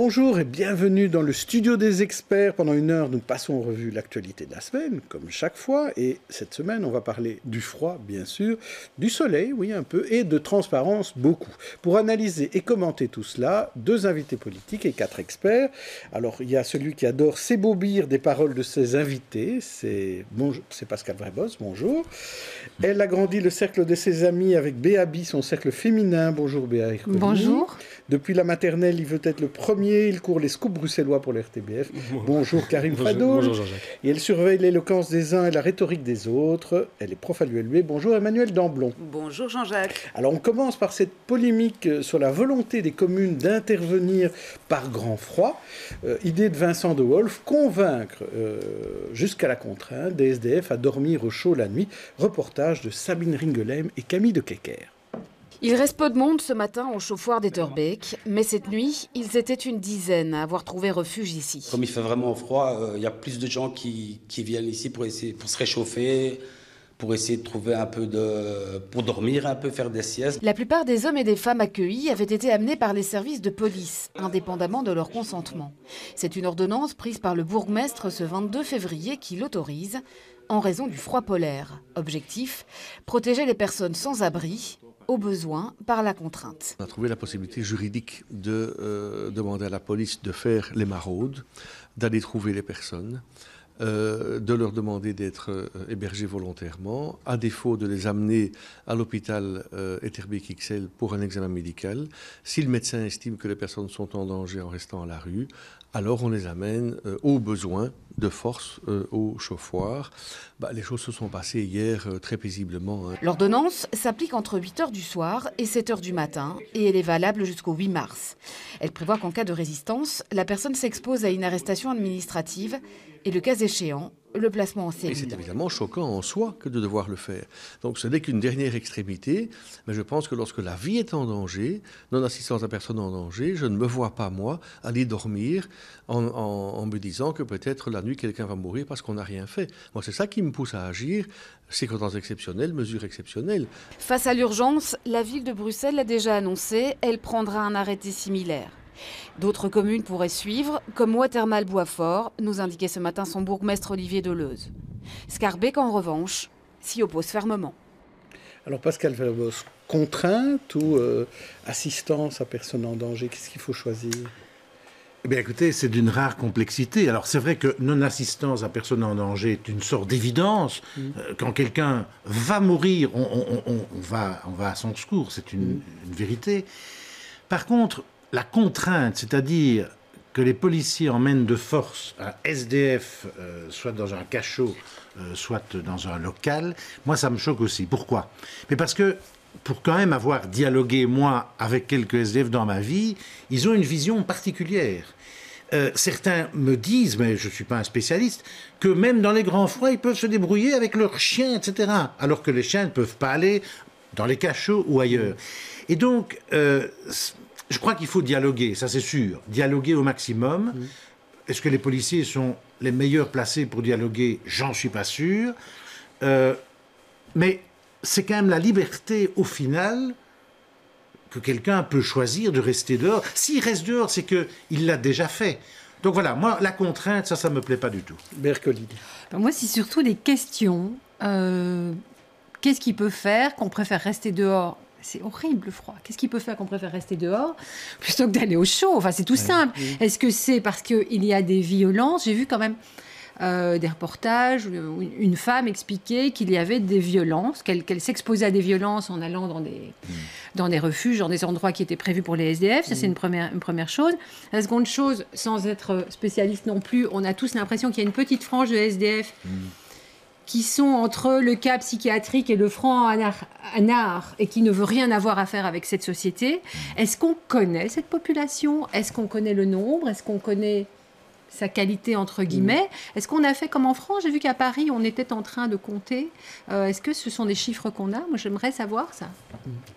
Bonjour et bienvenue dans le studio des experts. Pendant une heure, nous passons en revue l'actualité de la semaine, comme chaque fois. Et cette semaine, on va parler du froid, bien sûr, du soleil, oui, un peu, et de transparence, beaucoup. Pour analyser et commenter tout cela, deux invités politiques et quatre experts. Alors, il y a celui qui adore s'ébobir des paroles de ses invités, c'est Pascal Vrebos, bonjour. Elle a grandi le cercle de ses amis avec Béabi, son cercle féminin. Bonjour Béa. Bonjour. Depuis la maternelle, il veut être le premier. Il court les scoops bruxellois pour l'RTBF. Bonjour Karim Fadoul. Bonjour Jean-Jacques. Et elle surveille l'éloquence des uns et la rhétorique des autres. Elle est prof à l'ULB. Bonjour Emmanuel Damblon. Bonjour Jean-Jacques. Alors on commence par cette polémique sur la volonté des communes d'intervenir par grand froid. Euh, idée de Vincent de Wolf, convaincre euh, jusqu'à la contrainte des SDF à dormir au chaud la nuit. Reportage de Sabine Ringelheim et Camille de Kecker. Il reste peu de monde ce matin au chauffoir d'Etterbeek, mais cette nuit, ils étaient une dizaine à avoir trouvé refuge ici. Comme il fait vraiment froid, euh, il y a plus de gens qui, viennent ici pour, essayer, pour se réchauffer, pour essayer de trouver un peu de... pour dormir un peu, faire des siestes. La plupart des hommes et des femmes accueillis avaient été amenés par les services de police, indépendamment de leur consentement. C'est une ordonnance prise par le bourgmestre ce 22 février qui l'autorise en raison du froid polaire. Objectif, protéger les personnes sans abri au besoin par la contrainte. On a trouvé la possibilité juridique de euh, demander à la police de faire les maraudes, d'aller trouver les personnes, euh, de leur demander d'être euh, hébergés volontairement, à défaut de les amener à l'hôpital euh, XL pour un examen médical. Si le médecin estime que les personnes sont en danger en restant à la rue, alors on les amène euh, au besoin de force euh, au chauffoir. Bah, les choses se sont passées hier très paisiblement. Hein. L'ordonnance s'applique entre 8 h du soir et 7 h du matin et elle est valable jusqu'au 8 mars. Elle prévoit qu'en cas de résistance, la personne s'expose à une arrestation administrative et le cas échéant, le placement en cellule. Et c'est évidemment choquant en soi que de devoir le faire. Donc ce n'est qu'une dernière extrémité, mais je pense que lorsque la vie est en danger, non-assistance à personne en danger, je ne me vois pas, moi, aller dormir en, me disant que peut-être la nuit quelqu'un va mourir parce qu'on n'a rien fait. Moi, c'est ça qui me pousse à agir. Circonstances exceptionnelles, mesures exceptionnelles. Face à l'urgence, la ville de Bruxelles l'a déjà annoncé, elle prendra un arrêté similaire. D'autres communes pourraient suivre, comme Watermal-Boisfort, nous indiquait ce matin son bourgmestre Olivier Deleuze. Scarbeck, en revanche, s'y oppose fermement. Alors Pascal Verbos, contrainte ou euh, assistance à personne en danger, qu'est-ce qu'il faut choisir? Eh bien, écoutez, c'est d'une rare complexité. Alors, c'est vrai que non-assistance à personne en danger est une sorte d'évidence. Mm. Euh, quand quelqu'un va mourir, on, va, on va à son secours, c'est une, mm. une, vérité. Par contre, la contrainte, c'est-à-dire que les policiers emmènent de force un SDF, euh, soit dans un cachot, euh, soit dans un local, moi ça me choque aussi. Pourquoi? Mais parce que pour quand même avoir dialogué, moi, avec quelques SDF dans ma vie, ils ont une vision particulière. Euh, certains me disent, mais je ne suis pas un spécialiste, que même dans les grands froids, ils peuvent se débrouiller avec leurs chiens, etc. Alors que les chiens ne peuvent pas aller dans les cachots ou ailleurs. Et donc, je crois qu'il faut dialoguer, ça c'est sûr, dialoguer au maximum. Est-ce que les policiers sont les meilleurs placés pour dialoguer? J'en suis pas sûr. Euh, mais c'est quand même la liberté au final que quelqu'un peut choisir de rester dehors. S'il reste dehors, c'est qu'il l'a déjà fait. Donc voilà, moi, la contrainte, ça, ça ne me plaît pas du tout. Bercoli. Ben, moi, c'est surtout des questions. Euh, qu'est-ce qu'il peut faire qu'on préfère rester dehors c'est horrible le froid. Qu'est-ce qu'il peut faire qu'on préfère rester dehors plutôt que d'aller au chaud? Enfin, c'est tout simple. Est-ce que c'est parce qu'il y a des violences? J'ai vu quand même euh, des reportages où une femme expliquait qu'il y avait des violences, qu'elle s'exposait à des violences en allant dans des, mm. dans des refuges, dans des endroits qui étaient prévus pour les SDF. Ça, c'est mm. une première, une première chose. La seconde chose, sans être spécialiste non plus, on a tous l'impression qu'il y a une petite frange de SDF. Mm qui sont entre le cas psychiatrique et le franc anard et qui ne veut rien avoir à faire avec cette société. Est-ce qu'on connaît cette population? Est-ce qu'on connaît le nombre? Est-ce qu'on connaît sa qualité entre guillemets. Mm. Est-ce qu'on a fait comme en France? J'ai vu qu'à Paris, on était en train de compter. Euh, est-ce que ce sont des chiffres qu'on a? Moi, j'aimerais savoir ça.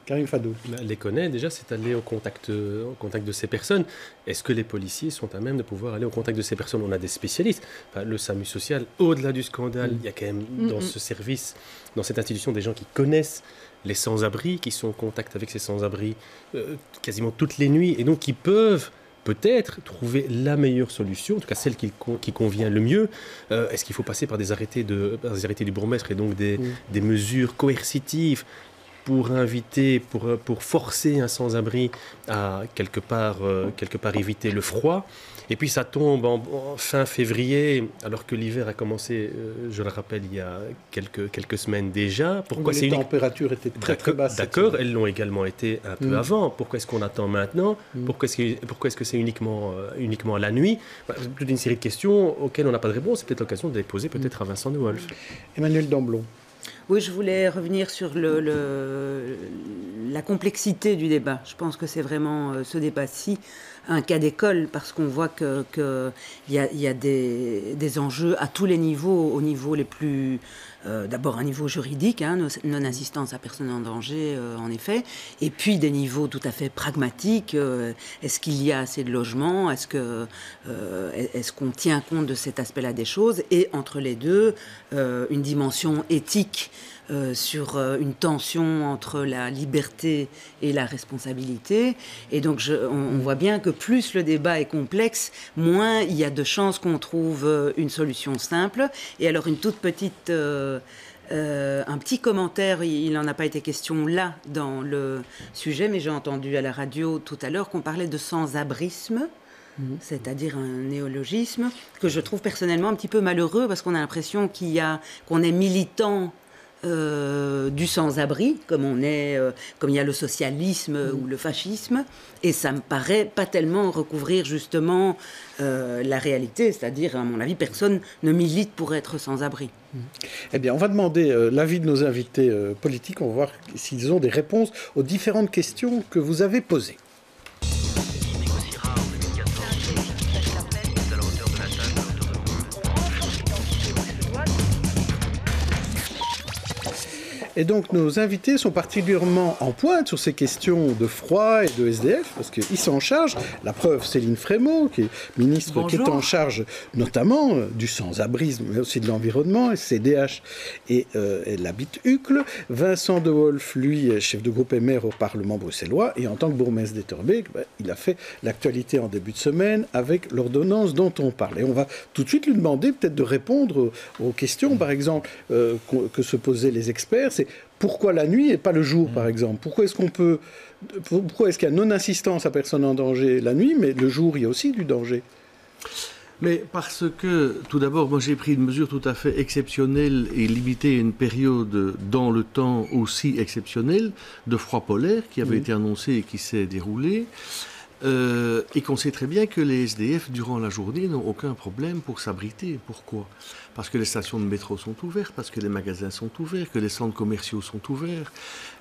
Karim Fadou. Bah, les connaît déjà, c'est aller au contact, au contact de ces personnes. Est-ce que les policiers sont à même de pouvoir aller au contact de ces personnes? On a des spécialistes. le SAMU social, au-delà du scandale, mm. il y a quand même mm, dans ce service, dans cette institution, des gens qui connaissent les sans-abri, qui sont en contact avec ces sans-abri euh, quasiment toutes les nuits, et donc qui peuvent peut-être trouver la meilleure solution, en tout cas celle qui, qui convient le mieux. Euh, est-ce qu'il faut passer par des arrêtés, de, des arrêtés du bourgmestre et donc des, mm. des mesures coercitives pour inviter, pour, pour forcer un sans-abri à quelque part, euh, quelque part éviter le froid? Et puis ça tombe en, fin février, alors que l'hiver a commencé, euh, je le rappelle, il y a quelques, quelques semaines déjà. Pourquoi les températures étaient très très basses D'accord, elles l'ont également été un peu mm. avant. Pourquoi est-ce qu'on attend maintenant mm. Pourquoi est-ce que pourquoi est-ce que c'est uniquement, euh, uniquement la nuit Toute une série de questions auxquelles on n'a pas de réponse. C'est peut-être l'occasion de les poser peut-être à Vincent de Wolf. Emmanuel Damblon. Oui, je voulais revenir sur le, la complexité du débat. Je pense que c'est vraiment euh, ce débat-ci un cas d'école parce qu'on voit qu'il que y a, y a des, enjeux à tous les niveaux, au niveau les plus euh, d'abord un niveau juridique, hein, non-assistance à personne en danger, euh, en effet, et puis des niveaux tout à fait pragmatiques. Euh, est-ce qu'il y a assez de logements est-ce qu'on tient compte de cet aspect-là des choses Et entre les deux, une dimension éthique euh, sur euh, une tension entre la liberté et la responsabilité. Et donc on, voit bien que plus le débat est complexe, moins il y a de chances qu'on trouve euh, une solution simple. Et alors une toute petite... un petit commentaire, il n'en a pas été question là dans le sujet, mais j'ai entendu à la radio tout à l'heure qu'on parlait de sans-abrisme. Mhm. c'est-à-dire un néologisme que je trouve personnellement un petit peu malheureux parce qu'on a l'impression qu'il y a qu'on est militant euh, du sans-abri, comme on est, euh, comme il y a le socialisme ou le fascisme, et ça me paraît pas tellement recouvrir justement euh, la réalité, c'est-à-dire, à mon avis, personne ne milite pour être sans-abri. Eh bien, on va demander l'avis de nos invités politiques, on va voir s'ils ont des réponses aux différentes questions que vous avez posées. Et donc nos invités sont particulièrement en pointe sur ces questions de froid et de SDF, parce qu'ils sont en charge. La preuve, Céline Frémaux, qui est ministre, qui est en charge notamment euh, du sans-abrisme, mais aussi de l'environnement, et CDH, et euh, elle habite Uccle. Vincent De Wolf, lui, chef de groupe et maire au Parlement bruxellois, et en tant que bourgmestre d'Etterbeek, ben, il a fait l'actualité en début de semaine avec l'ordonnance dont on parle. Et on va tout de suite lui demander peut-être de répondre aux questions, par exemple, euh, que se posaient les experts pourquoi la nuit et pas le jour, par exemple? Pourquoi est-ce qu'on peut, pourquoi est-ce qu'il y a non-assistance à personne en danger la nuit, mais le jour il y a aussi du danger? Mais parce que, tout d'abord, moi j'ai pris une mesure tout à fait exceptionnelle et limitée à une période dans le temps aussi exceptionnelle de froid polaire qui avait été annoncé et qui s'est déroulé. Euh, et qu'on sait très bien que les SDF, durant la journée, n'ont aucun problème pour s'abriter. Pourquoi? Parce que les stations de métro sont ouvertes, parce que les magasins sont ouverts, que les centres commerciaux sont ouverts,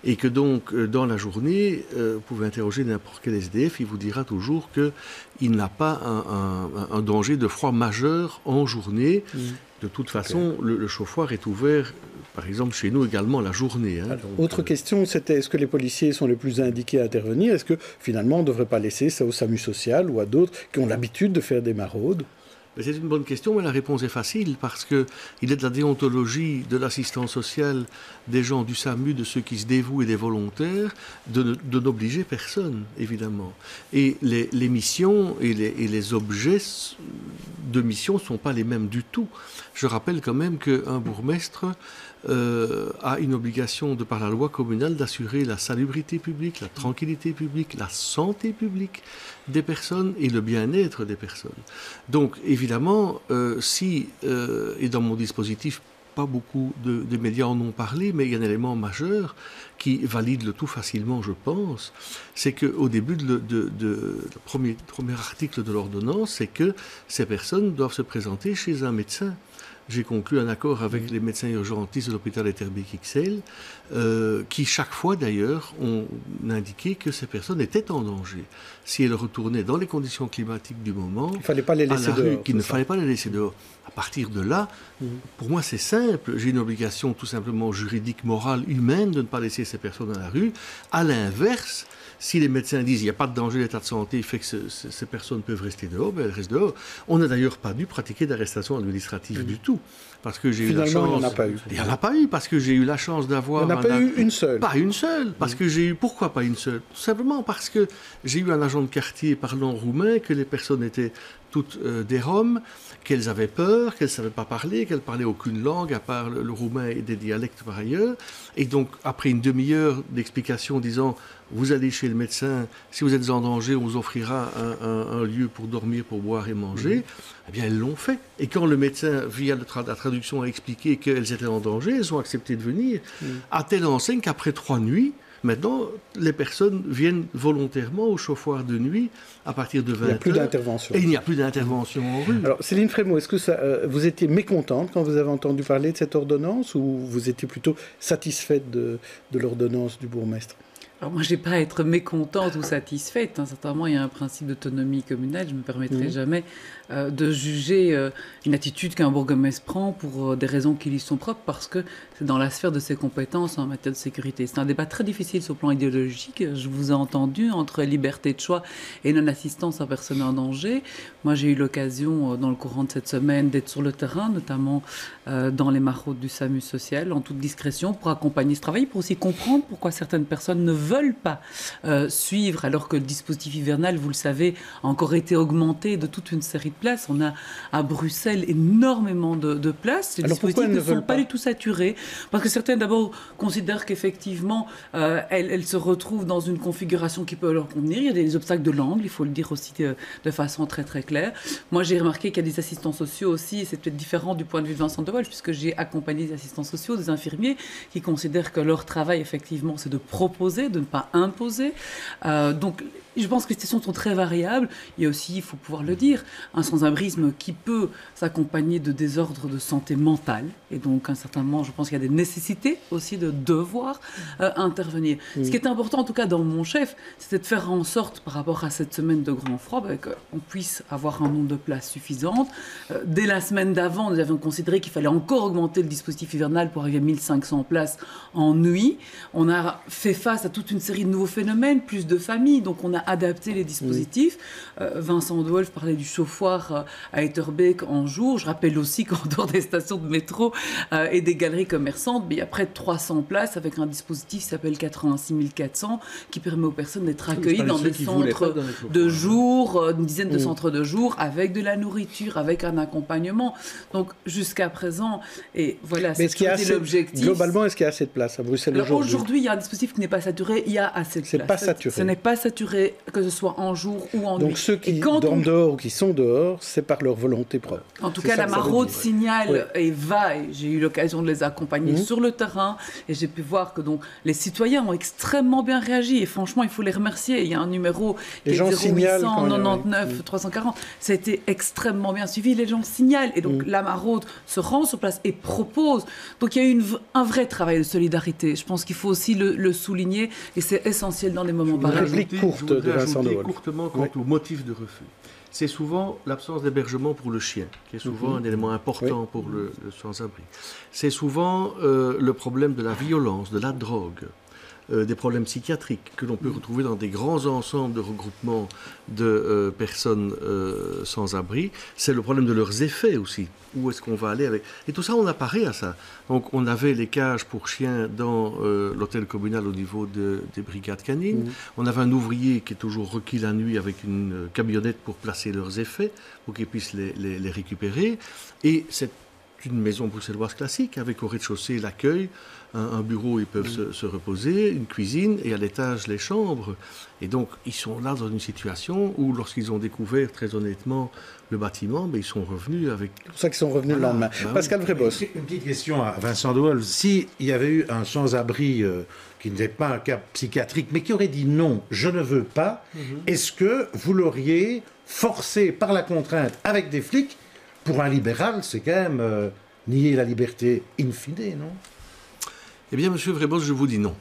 et que donc euh, dans la journée, euh, vous pouvez interroger n'importe quel SDF, il vous dira toujours qu'il n'a pas un, danger de froid majeur en journée. Mmh. De toute façon, le, chauffoir est ouvert, par exemple chez nous également la journée. Hein. autre euh, question, c'était est-ce que les policiers sont les plus indiqués à intervenir? Est-ce que finalement on ne devrait pas laisser ça au SAMU social ou à d'autres qui ont l'habitude de faire des maraudes? C'est une bonne question, mais la réponse est facile parce qu'il est de la déontologie de l'assistance sociale des gens du SAMU, de ceux qui se dévouent et des volontaires, de, n'obliger personne, évidemment. Et les, missions et les, et les, objets de mission ne sont pas les mêmes du tout. Je rappelle quand même qu'un bourgmestre euh, a une obligation de par la loi communale d'assurer la salubrité publique, la tranquillité publique, la santé publique des personnes et le bien-être des personnes. Donc évidemment, euh, si, euh, et dans mon dispositif, pas beaucoup de, médias en ont parlé, mais il y a un élément majeur qui valide le tout facilement, je pense, c'est qu'au début de, premier, premier article de l'ordonnance, c'est que ces personnes doivent se présenter chez un médecin j'ai conclu un accord avec les médecins urgentistes de l'hôpital Etterbeek XL, euh, qui chaque fois d'ailleurs ont indiqué que ces personnes étaient en danger. Si elles retournaient dans les conditions climatiques du moment, il fallait pas les laisser dehors. Qu'il ne fallait pas les laisser dehors. À partir de là, mhm. pour moi c'est simple. J'ai une obligation tout simplement juridique, morale, humaine de ne pas laisser ces personnes dans la rue. À l'inverse, Si les médecins disent qu'il n'y a pas de danger d'état de santé, fait que ces personnes peuvent rester dehors, ben elles restent dehors. On n'a d'ailleurs pas dû pratiquer d'arrestation administrative du tout. Parce que j'ai eu la chance. il n'y en a pas eu. Il n'y en a pas eu parce que j'ai eu la chance d'avoir. Il n'y en a pas eu une seule. Pas une seule. Parce que j'ai eu. Pourquoi pas une seule? Tout simplement parce que j'ai eu un agent de quartier parlant roumain, que les personnes étaient toutes euh, des Roms, qu'elles avaient peur, qu'elles ne savaient pas parler, qu'elles parlaient aucune langue à part le, roumain et des dialectes par ailleurs. Et donc, après une demi-heure d'explication disant vous allez chez le médecin, si vous êtes en danger, on vous offrira un, lieu pour dormir, pour boire et manger, eh bien, elles l'ont fait. Et quand le médecin, via la traduction, a expliqué qu'elles étaient en danger, elles ont accepté de venir, à telle enseigne qu'après trois nuits, Maintenant, les personnes viennent volontairement au chauffoir de nuit à partir de 20 heures. Il n'y a plus d'intervention. Et il n'y a plus d'intervention en rue. Alors, Céline Frémaux, est-ce que ça, euh, vous étiez mécontente quand vous avez entendu parler de cette ordonnance ou vous étiez plutôt satisfaite de, de l'ordonnance du bourgmestre? Alors moi, je n'ai pas à être mécontente ou satisfaite. Hein. Certainement, il y a un principe d'autonomie communale. Je ne me permettrai mmh. jamais euh, de juger euh, une attitude qu'un bourgmestre prend pour euh, des raisons qui lui sont propres, parce que c'est dans la sphère de ses compétences en matière de sécurité. C'est un débat très difficile sur le plan idéologique. Je vous ai entendu entre liberté de choix et non-assistance à personne en danger. Moi, j'ai eu l'occasion, dans le courant de cette semaine, d'être sur le terrain, notamment dans les maraudes du SAMU social, en toute discrétion, pour accompagner ce travail, pour aussi comprendre pourquoi certaines personnes ne veulent pas suivre, alors que le dispositif hivernal, vous le savez, a encore été augmenté de toute une série de place. On a à Bruxelles énormément de, places. Les dispositifs ne, sont pas, du tout saturés parce que certains d'abord considèrent qu'effectivement euh, elles, se retrouvent dans une configuration qui peut leur convenir. Il y a des obstacles de langue, il faut le dire aussi de, façon très très claire. Moi j'ai remarqué qu'il y a des assistants sociaux aussi, et c'est peut-être différent du point de vue de Vincent de Wolf, puisque j'ai accompagné des assistants sociaux, des infirmiers qui considèrent que leur travail effectivement c'est de proposer, de ne pas imposer. Euh, donc je pense que les situations sont très variables. Il y a aussi, il faut pouvoir le dire, un sans-abrisme qui peut s'accompagner de désordres de santé mentale. Et donc, un certain moment, je pense qu'il y a des nécessités aussi de devoir euh, intervenir. Ce qui est important, en tout cas, dans mon chef, c'était de faire en sorte, par rapport à cette semaine de grand froid, bah, qu'on puisse avoir un nombre de places suffisantes. Euh, dès la semaine d'avant, nous avions considéré qu'il fallait encore augmenter le dispositif hivernal pour arriver à 1500 places en nuit. On a fait face à toute une série de nouveaux phénomènes, plus de familles, donc on a adapter les dispositifs. Euh, Vincent de Wolf parlait du chauffoir euh, à Etterbeek en jour. Je rappelle aussi qu'en dehors des stations de métro euh, et des galeries commerçantes, il y a près de 300 places avec un dispositif qui s'appelle 86 400 qui permet aux personnes d'être accueillies dans des centres de jour, une dizaine de centres de jour avec de la nourriture, avec un accompagnement. Donc jusqu'à présent, et voilà, c'est l'objectif. Globalement, est-ce qu'il y a assez de place à Bruxelles aujourd'hui? Aujourd'hui, il y a un dispositif qui n'est pas saturé, il y a assez de place. Pas saturé. Ce n'est pas saturé que ce soit en jour ou en nuit. Donc ceux qui dorment dehors ou qui sont dehors, c'est par leur volonté propre. En tout cas, la maraude signale et va, j'ai eu l'occasion de les accompagner mhm. sur le terrain, et j'ai pu voir que donc, les citoyens ont extrêmement bien réagi, et franchement, il faut les remercier. Il y a un numéro qui est 0899 340. Ça a été extrêmement bien suivi, les gens signalent, et donc mhm. la maraude se rend sur place et propose. Donc il y a eu un vrai travail de solidarité. Je pense qu'il faut aussi le, souligner, et c'est essentiel dans les moments pareils. courte courtement quant au motif de refus. C'est souvent l'absence d'hébergement pour le chien, qui est souvent mhm. un élément important pour le, sans-abri. C'est souvent euh, le problème de la violence, de la drogue. Euh, des problèmes psychiatriques que l'on peut retrouver dans des grands ensembles de regroupements de euh, personnes euh, sans abri. C'est le problème de leurs effets aussi. Où est-ce qu'on va aller avec? Et tout ça, on apparaît à ça. Donc, on avait les cages pour chiens dans l'hôtel communal au niveau des brigades canines. Mmh. On avait un ouvrier qui est toujours requis la nuit avec une camionnette pour placer leurs effets, pour qu'ils puissent les, les récupérer. Et c'est une maison bruxelloise classique avec au rez-de-chaussée l'accueil un, bureau où ils peuvent se, reposer, une cuisine et à l'étage les chambres. Et donc ils sont là dans une situation où lorsqu'ils ont découvert très honnêtement le bâtiment, mais ben, ils sont revenus avec... C'est pour ça qu'ils sont revenus le lendemain. Ben Pascal Vrébos. Une petite question à Vincent Doual. S'il y avait eu un sans-abri euh, qui n'était pas un cas psychiatrique, mais qui aurait dit non, je ne veux pas, mhm. est-ce que vous l'auriez forcé par la contrainte avec des flics? Pour un libéral, c'est quand même euh, nier la liberté in fine, non? Eh bien, Monsieur Vrébos, je vous dis non.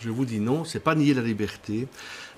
Je vous dis non, c'est pas nier la liberté,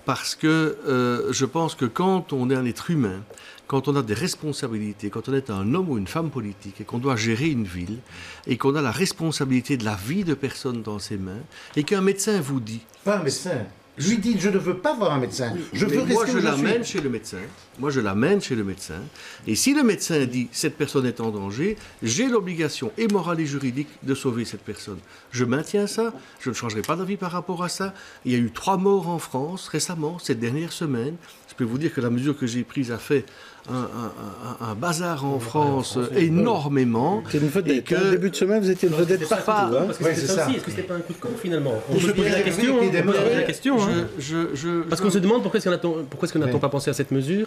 parce que euh, je pense que quand on est un être humain, quand on a des responsabilités, quand on est un homme ou une femme politique et qu'on doit gérer une ville et qu'on a la responsabilité de la vie de personnes dans ses mains et qu'un médecin vous dit. Pas un médecin. Je lui dis, je ne veux pas voir un médecin. Je veux moi, rester où je l'amène chez le médecin. Moi, je l'amène chez le médecin. Et si le médecin dit cette personne est en danger, j'ai l'obligation, et morale et juridique, de sauver cette personne. Je maintiens ça. Je ne changerai pas d'avis par rapport à ça. Il y a eu trois morts en France récemment, cette dernière semaine. Je peux vous dire que la mesure que j'ai prise a fait un, un- un- un bazar en France énormément. C'est une vedette. Et que- hein. Début de semaine, vous étiez une vedette partout. hein. Parce que Ouais, ça ça. aussi. Est-ce que c'était pas un coup de com' finalement? On se se pose la question. la question. hein. Je- Parce qu'on se demande pourquoi est-ce qu'on pas pensé à cette mesure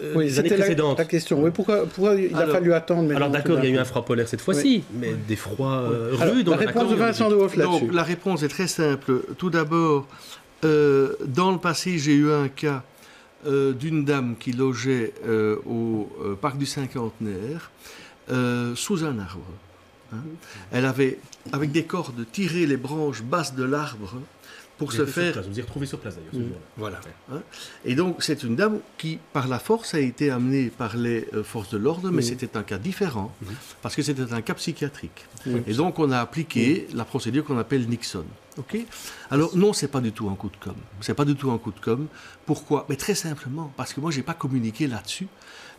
euh, Oui, les années c'était la, précédentes la question. Oui, pourquoi, pourquoi il a Alors- fallu attendre Alors d'accord, il y a eu un froid polaire cette fois-ci, mais des froids euh, rudes. La réponse de Vincent de Wolf là-dessus. Donc la réponse est très simple. Tout d'abord, euh, dans le passé, j'ai eu un cas euh, d'une dame qui logeait euh, au euh, parc du cinquantenaire sous un arbre. hein. Elle avait, avec des cordes, tiré les branches basses de l'arbre pour se faire place, Vous y retrouvez sur place d'ailleurs. Mm. jour-là. voilà. hein. Et donc, c'est une dame qui, par la force, a été amenée par les euh, forces de l'ordre, mais Mhm. c'était un cas différent, Mhm. parce que c'était un cas psychiatrique. Et donc, on a appliqué la procédure qu'on appelle Nixon. Ok Alors, non, c'est pas du tout un coup de com. C'est pas du tout un coup de com. Pourquoi? Mais très simplement, parce que moi, j'ai pas communiqué là-dessus.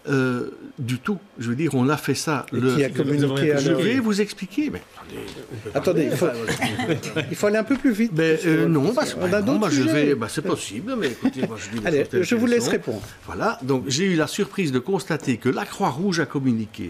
Euh, du tout. Je veux dire, on a fait ça. Le- qui a communiqué Je vais vous expliquer. Mais, Attendez, il faut, il faut aller un peu plus vite. mais, euh, non, parce que on a bah, d'autres bah, je vais. bah, c'est possible, mais écoutez, moi, je dis Allez, je vous laisse répondre. Voilà, donc j'ai eu la surprise de constater que la Croix-Rouge a communiqué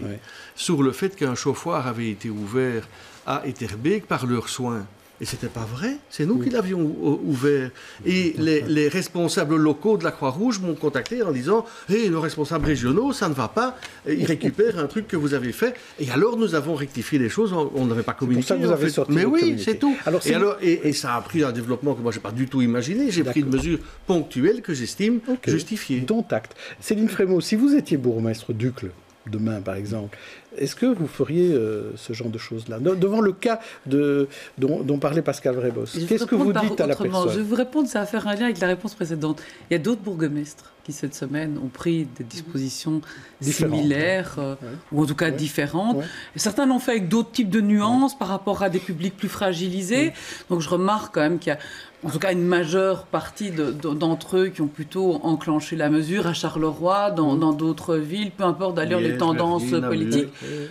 sur le fait qu'un chauffoir avait été ouvert à Etterbeek par leurs soins. Et c'était pas vrai, c'est nous qui l'avions ou- ouvert. Et les, les responsables locaux de la Croix-Rouge m'ont contacté en disant Hé, nos responsables régionaux, ça ne va pas, ils récupèrent un truc que vous avez fait. Et alors nous avons rectifié les choses, on n'avait pas communiqué. ça que vous avez fait. sorti Mais oui, c'est tout. Alors, et, alors, et, et ça a pris un développement que moi, j'ai pas du tout imaginé. J'ai pris une mesure ponctuelle que j'estime justifiée. Dont acte. Céline Frémaux, si vous étiez bourgmestre d'Ucle, demain par exemple, est-ce que vous feriez euh, ce genre de choses-là? De- Devant le cas de, dont, dont parlait Pascal vais qu'est-ce que vous dites à la autrement. Je vais personne vous répondre, ça va faire un lien avec la réponse précédente. Il y a d'autres bourgmestres qui, cette semaine, ont pris des dispositions Différentes, similaires, euh, Ouais. ou en tout cas Ouais. différentes. Certains l'ont fait avec d'autres types de nuances par rapport à des publics plus fragilisés. Donc je remarque quand même qu'il y a en tout cas une majeure partie de- de- d'entre eux qui ont plutôt enclenché la mesure à Charleroi, dans dans d'autres villes, peu importe d'ailleurs les tendances politiques.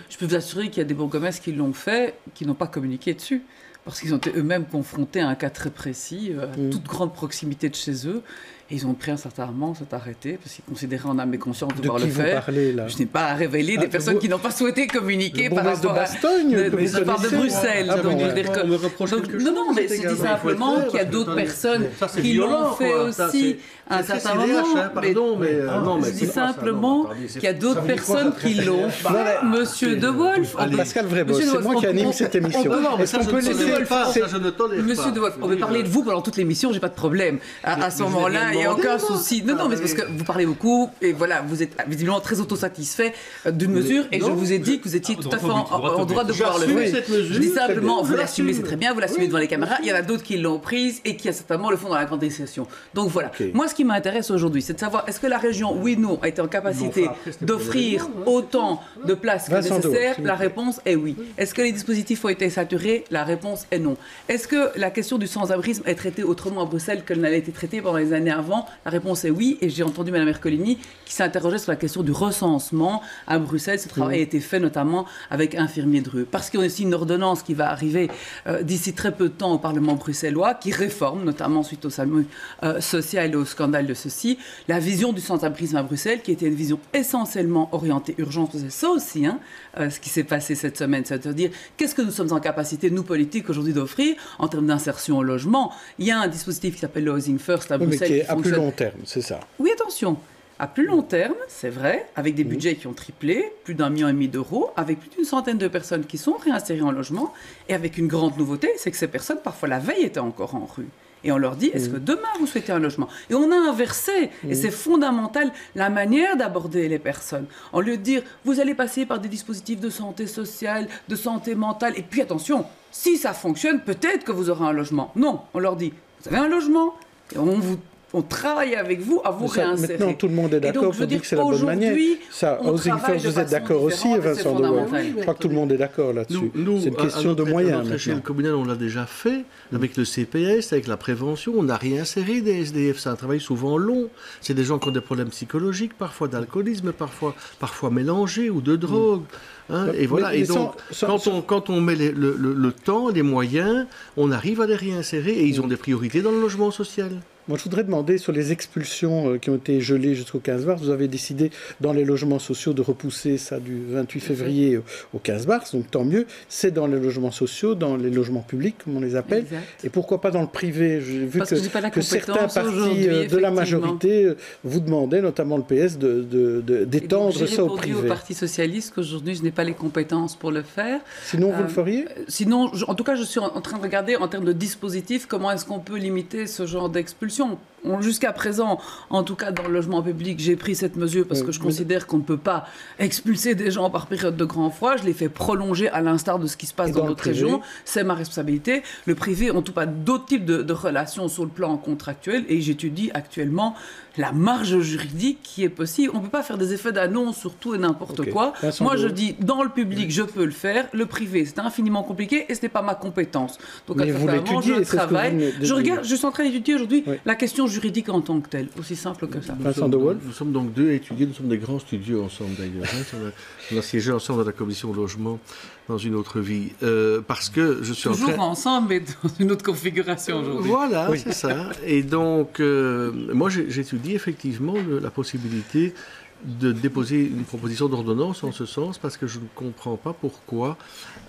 Je peux vous assurer qu'il y a des bourgmestres qui l'ont fait, qui n'ont pas communiqué dessus. Parce qu'ils ont été eux-mêmes confrontés à un cas très précis, euh, à Mm. toute grande proximité de chez eux. Et ils ont pris un certain moment, s'est arrêté, parce qu'ils considéraient en âme et conscience De devoir qui le vous faire. parlez là Je n'ai pas à révéler Ah, des le personnes qui n'ont pas souhaité communiquer Le par bourgmestre de rapport à... Bastogne Mais- que mais je parle de Bruxelles, Ah donc bon, je veux ouais. dire que- On me reproche donc, non, non, mais c'est simplement qu'il y a d'autres personnes ça, qui l'ont fait quoi. Aussi à un certain moment. hein, pardon, mais, euh, Ah, non, mais je dis simplement qu'il y a d'autres personnes qui l'ont. Bah, Monsieur De Wolf, Allez. Pascal De c'est Wolf, moi qui anime cette on- émission. Non, non, mais Est-ce ça, qu'on je peut ne laisser Monsieur. De Wolf, on peut parler de vous pendant toute l'émission, j'ai pas de problème. À, à ce moment-là, n'y a aucun souci. Non, non, mais c'est parce que vous parlez beaucoup et voilà, vous êtes visiblement très autosatisfait euh, d'une mesure et je vous ai dit que vous étiez Ah, tout à fait en, droit en de pouvoir le faire. cette mesure. Je dis simplement, vous l'assumez, l'assume. c'est très bien, vous l'assumez devant les caméras. Il y en a d'autres qui l'ont prise et qui, à certainement, le font dans la grande session. Donc voilà. Moi, ce qui m'intéresse aujourd'hui, c'est de savoir est-ce que la région, oui ou non, a été en capacité d'offrir hein. autant de places que nécessaire La réponse est oui. Est-ce que les dispositifs ont été saturés La réponse est non. Est-ce que la question du sans-abrisme est traitée autrement à Bruxelles qu'elle n'avait été traitée pendant les années avant La réponse est oui. Et j'ai entendu Mme Ercolini qui s'interrogeait sur la question du recensement à Bruxelles. Ce travail a été fait notamment avec infirmiers de rue. Parce qu'il y a aussi une ordonnance qui va arriver euh, d'ici très peu de temps au Parlement bruxellois qui réforme, notamment suite au SAMU euh, social et au scandale de ceci, la vision du sans-abrisme à Bruxelles qui était une vision essentiellement orientée urgence. C'est ça aussi hein, euh, ce qui s'est passé cette semaine. C'est-à-dire qu'est-ce que nous sommes en capacité, nous politiques, aujourd'hui d'offrir en termes d'insertion au logement? Il y a un dispositif qui s'appelle le Housing First à Oui, Bruxelles. qui est qui à plus fonctionne long terme, c'est ça. oui, attention. À plus long terme, c'est vrai, avec des budgets qui ont triplé, plus d'un million et demi d'euros, avec plus d'une centaine de personnes qui sont réinsérées en logement, et avec une grande nouveauté, c'est que ces personnes, parfois la veille, étaient encore en rue. Et on leur dit, est-ce que demain vous souhaitez un logement? Et on a inversé, et c'est fondamental, la manière d'aborder les personnes. En lieu de dire, vous allez passer par des dispositifs de santé sociale, de santé mentale, et puis attention, si ça fonctionne, peut-être que vous aurez un logement. Non, on leur dit, vous avez un logement, et on vous on travaille avec vous à vous Ça, réinsérer. maintenant, tout le monde est d'accord pour dire que c'est la bonne manière. aujourd'hui, Ça, on Housing travaille First, vous êtes d'accord aussi, Vincent de Waal fondamental. Je crois que tout le monde est d'accord là-dessus. C'est une question à de moyens À notre échelle communale, on l'a déjà fait avec le CPS, avec la prévention. On n'a rien inséré des SDF. C'est un travail souvent long. C'est des gens qui ont des problèmes psychologiques, parfois d'alcoolisme, parfois, parfois mélangés ou de drogue. hein. Mais- et voilà. mais et sans- donc, sans- quand, on, quand on met les- le, le- le temps, les moyens, on arrive à les réinsérer et ils ont des priorités dans le logement social. Moi, je voudrais demander sur les expulsions euh, qui ont été gelées jusqu'au 15 mars. Vous avez décidé dans les logements sociaux de repousser ça du 28 février au- au 15 mars, donc tant mieux. C'est dans les logements sociaux, dans les logements publics, comme on les appelle. Exact. Et pourquoi pas dans le privé? J'ai vu Parce que, que j'ai pas que certains partis euh, de la majorité euh, vous demandaient, notamment le PS, de- de- de- d'étendre J'ai ça au répondu au privé. Parti Socialiste qu'aujourd'hui, je n'ai pas les compétences pour le faire. Sinon, vous le feriez? Sinon, je- en tout cas, je suis en, en train de regarder en termes de dispositifs comment est-ce qu'on peut limiter ce genre d'expulsion. On- Jusqu'à présent, en tout cas dans le logement public, j'ai pris cette mesure parce que je considère qu'on ne peut pas expulser des gens par période de grand froid. Je l'ai fait prolonger à l'instar de ce qui se passe dans dans d'autres régions. C'est ma responsabilité. Le privé, en tout cas, d'autres types de, de relations sur le plan contractuel et j'étudie actuellement la marge juridique qui est possible. On ne peut pas faire des effets d'annonce sur tout et n'importe quoi. Moi, je dis, dans le public, je peux le faire. Le privé, c'est infiniment compliqué et ce n'est pas ma compétence. Donc, Mais vous je travaille. je regarde, je suis en train d'étudier aujourd'hui Oui. la question juridique en tant que telle. Aussi simple que ça. Nous Vincent sommes, de Wolf nous sommes donc deux à étudier, nous sommes des grands studieux ensemble d'ailleurs. hein. On, a, on a siégé ensemble dans la commission logement dans une autre vie. Euh, parce que je suis en Toujours train... ensemble, mais dans une autre configuration aujourd'hui. Voilà, Oui. c'est ça. Et donc, euh, moi, j'étudie effectivement le- la possibilité de déposer une proposition d'ordonnance en ce sens, parce que je ne comprends pas pourquoi,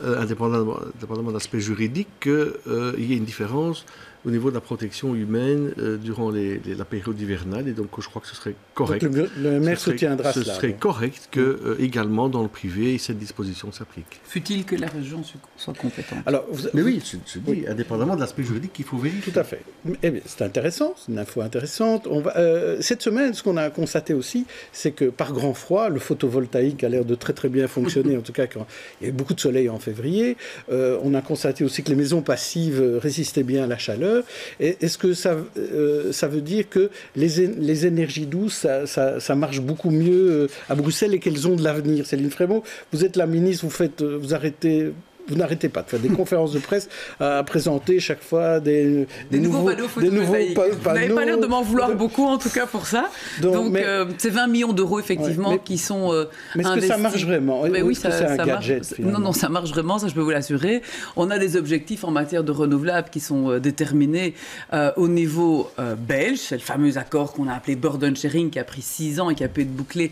euh, indépendamment, indépendamment de l'aspect juridique, qu'il y ait une différence au niveau de la protection humaine euh, durant les- les- la période hivernale. Et donc, je crois que ce serait correct. Donc le, le maire Ce serait- soutiendra Ce cela. serait donc. correct que, euh, également, dans le privé, cette disposition s'applique. Fut-il que la région soit- compétente? Alors, vous- Mais oui, je dis, indépendamment de l'aspect juridique qu'il faut vérifier. Tout à fait. Eh bien, c'est intéressant, c'est une info intéressante. On va, euh, cette semaine, ce qu'on a constaté aussi, c'est que par grand froid, le photovoltaïque a l'air de très très bien fonctionner, en tout cas quand il y a eu beaucoup de soleil en février. Euh, on a constaté aussi que les maisons passives résistaient bien à la chaleur. Est-ce que ça, euh, ça veut dire que les, énergies douces, ça, marche beaucoup mieux euh, à Bruxelles et qu'elles ont de l'avenir? Céline Frémaux, vous êtes la ministre, vous, faites, euh, vous arrêtez... Vous n'arrêtez pas de faire des conférences de presse à présenter chaque fois des, Des, nouveaux, panneaux des nouveaux Vous n'avez pas l'air de m'en vouloir beaucoup, en tout cas, pour ça. Donc, Donc, mais- euh, c'est 20 millions d'euros, effectivement, Ouais, mais- qui sont euh, Mais est-ce que ça marche vraiment? Mais oui, ça, c'est un ça gadget, marche. finalement? Non, non, ça marche vraiment, ça je peux vous l'assurer. On a des objectifs en matière de renouvelables qui sont euh, déterminés euh, au niveau euh, belge. C'est le fameux accord qu'on a appelé burden sharing qui a pris six ans et qui a pu être bouclé.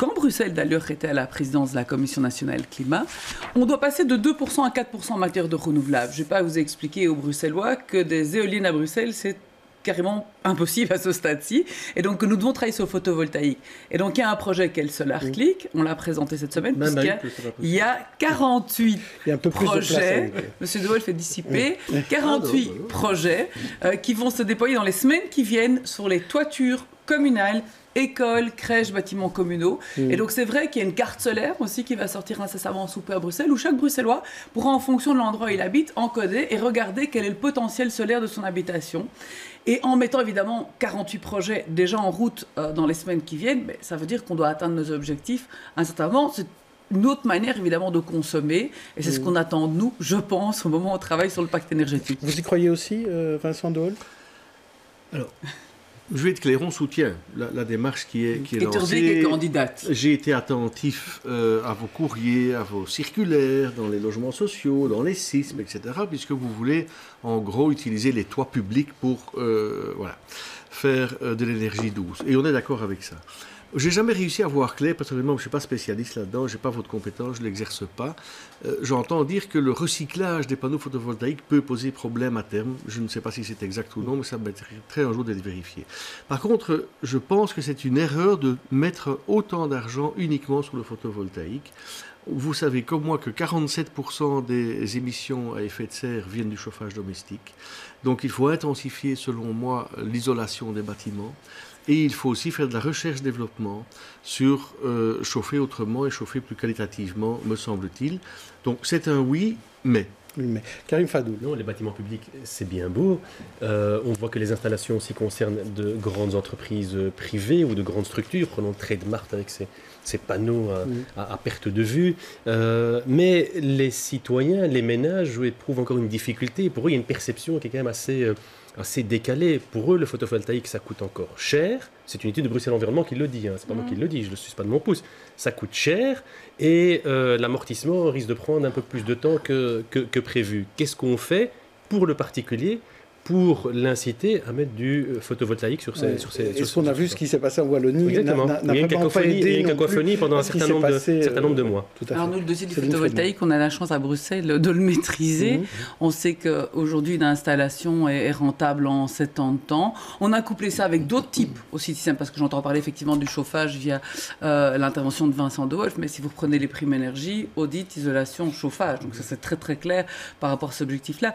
Quand Bruxelles, d'ailleurs, était à la présidence de la Commission nationale climat, on doit passer de 2% à 4% en matière de renouvelables. Je ne vais pas vous expliquer aux Bruxellois que des éoliennes à Bruxelles, c'est carrément impossible à ce stade-ci. Et donc, nous devons travailler sur le photovoltaïque. Et donc, il y a un projet qui est le Solar Click. On l'a présenté cette semaine. Puisqu'il y a- il y a 48 Il y a un peu plus de place projets. Monsieur De Wolf est dissipé. Oui. 48 Ah, non, non, non. projets euh, qui vont se déployer dans les semaines qui viennent sur les toitures communales écoles, crèches, bâtiments communaux. Mm. Et donc c'est vrai qu'il y a une carte solaire aussi qui va sortir incessamment sous peu à Bruxelles, où chaque Bruxellois pourra, en fonction de l'endroit où il habite, encoder et regarder quel est le potentiel solaire de son habitation. Et en mettant évidemment 48 projets déjà en route euh, dans les semaines qui viennent, ça veut dire qu'on doit atteindre nos objectifs à un certain moment. C'est une autre manière évidemment de consommer, et c'est ce qu'on attend de nous, je pense, au moment où on travaille sur le pacte énergétique. Vous y croyez aussi, euh, Vincent Dole? Je vais être clair, on soutient la, la démarche qui est, qui est lancée. candidate. J'ai été attentif euh, à vos courriers, à vos circulaires, dans les logements sociaux, dans les CISM, etc., puisque vous voulez en gros utiliser les toits publics pour euh, voilà, faire euh, de l'énergie douce. Et on est d'accord avec ça. J'ai jamais réussi à voir clair, personnellement, je ne suis pas spécialiste là-dedans, je n'ai pas votre compétence, je ne l'exerce pas. Euh, J'entends dire que le recyclage des panneaux photovoltaïques peut poser problème à terme. Je ne sais pas si c'est exact ou non, mais ça mériterait un jour d'être vérifié. Par contre, je pense que c'est une erreur de mettre autant d'argent uniquement sur le photovoltaïque. Vous savez comme moi que 47% des émissions à effet de serre viennent du chauffage domestique. Donc il faut intensifier, selon moi, l'isolation des bâtiments. Et il faut aussi faire de la recherche-développement sur euh, chauffer autrement et chauffer plus qualitativement, me semble-t-il. Donc c'est un oui, mais Mais Karim Fadou. Non, les bâtiments publics, c'est bien beau. Euh, on voit que les installations aussi concernent de grandes entreprises privées ou de grandes structures. Prenons Trademart avec ses, ces panneaux à, perte de vue. Euh, mais les citoyens, les ménages éprouvent encore une difficulté. Pour eux, il y a une perception qui est quand même assez, euh, assez décalée. Pour eux, le photovoltaïque, ça coûte encore cher. C'est une étude de Bruxelles Environnement qui le dit, hein. c'est pas moi qui le dis, je ne le suis pas de mon pouce. Ça coûte cher et euh, l'amortissement risque de prendre un peu plus de temps que, que prévu. Qu'est-ce qu'on fait? Pour le particulier pour l'inciter à mettre du euh, photovoltaïque sur ses. Sur ses Est-ce qu'on a vu ce qui s'est passé en Wallonie Exactement. il y a une cacophonie, pendant un certain nombre, de, certain nombre de mois. Alors nous, le dossier du photovoltaïque, on a la chance à Bruxelles de le maîtriser. Mhm. On sait qu'aujourd'hui, une installation est rentable en 7 ans de temps. On a couplé ça avec d'autres types aussi de parce que j'entends parler effectivement du chauffage via euh, l'intervention de Vincent De Wolf, mais si vous prenez les primes énergie, audit, isolation, chauffage. Donc ça, c'est très très clair par rapport à cet objectif-là.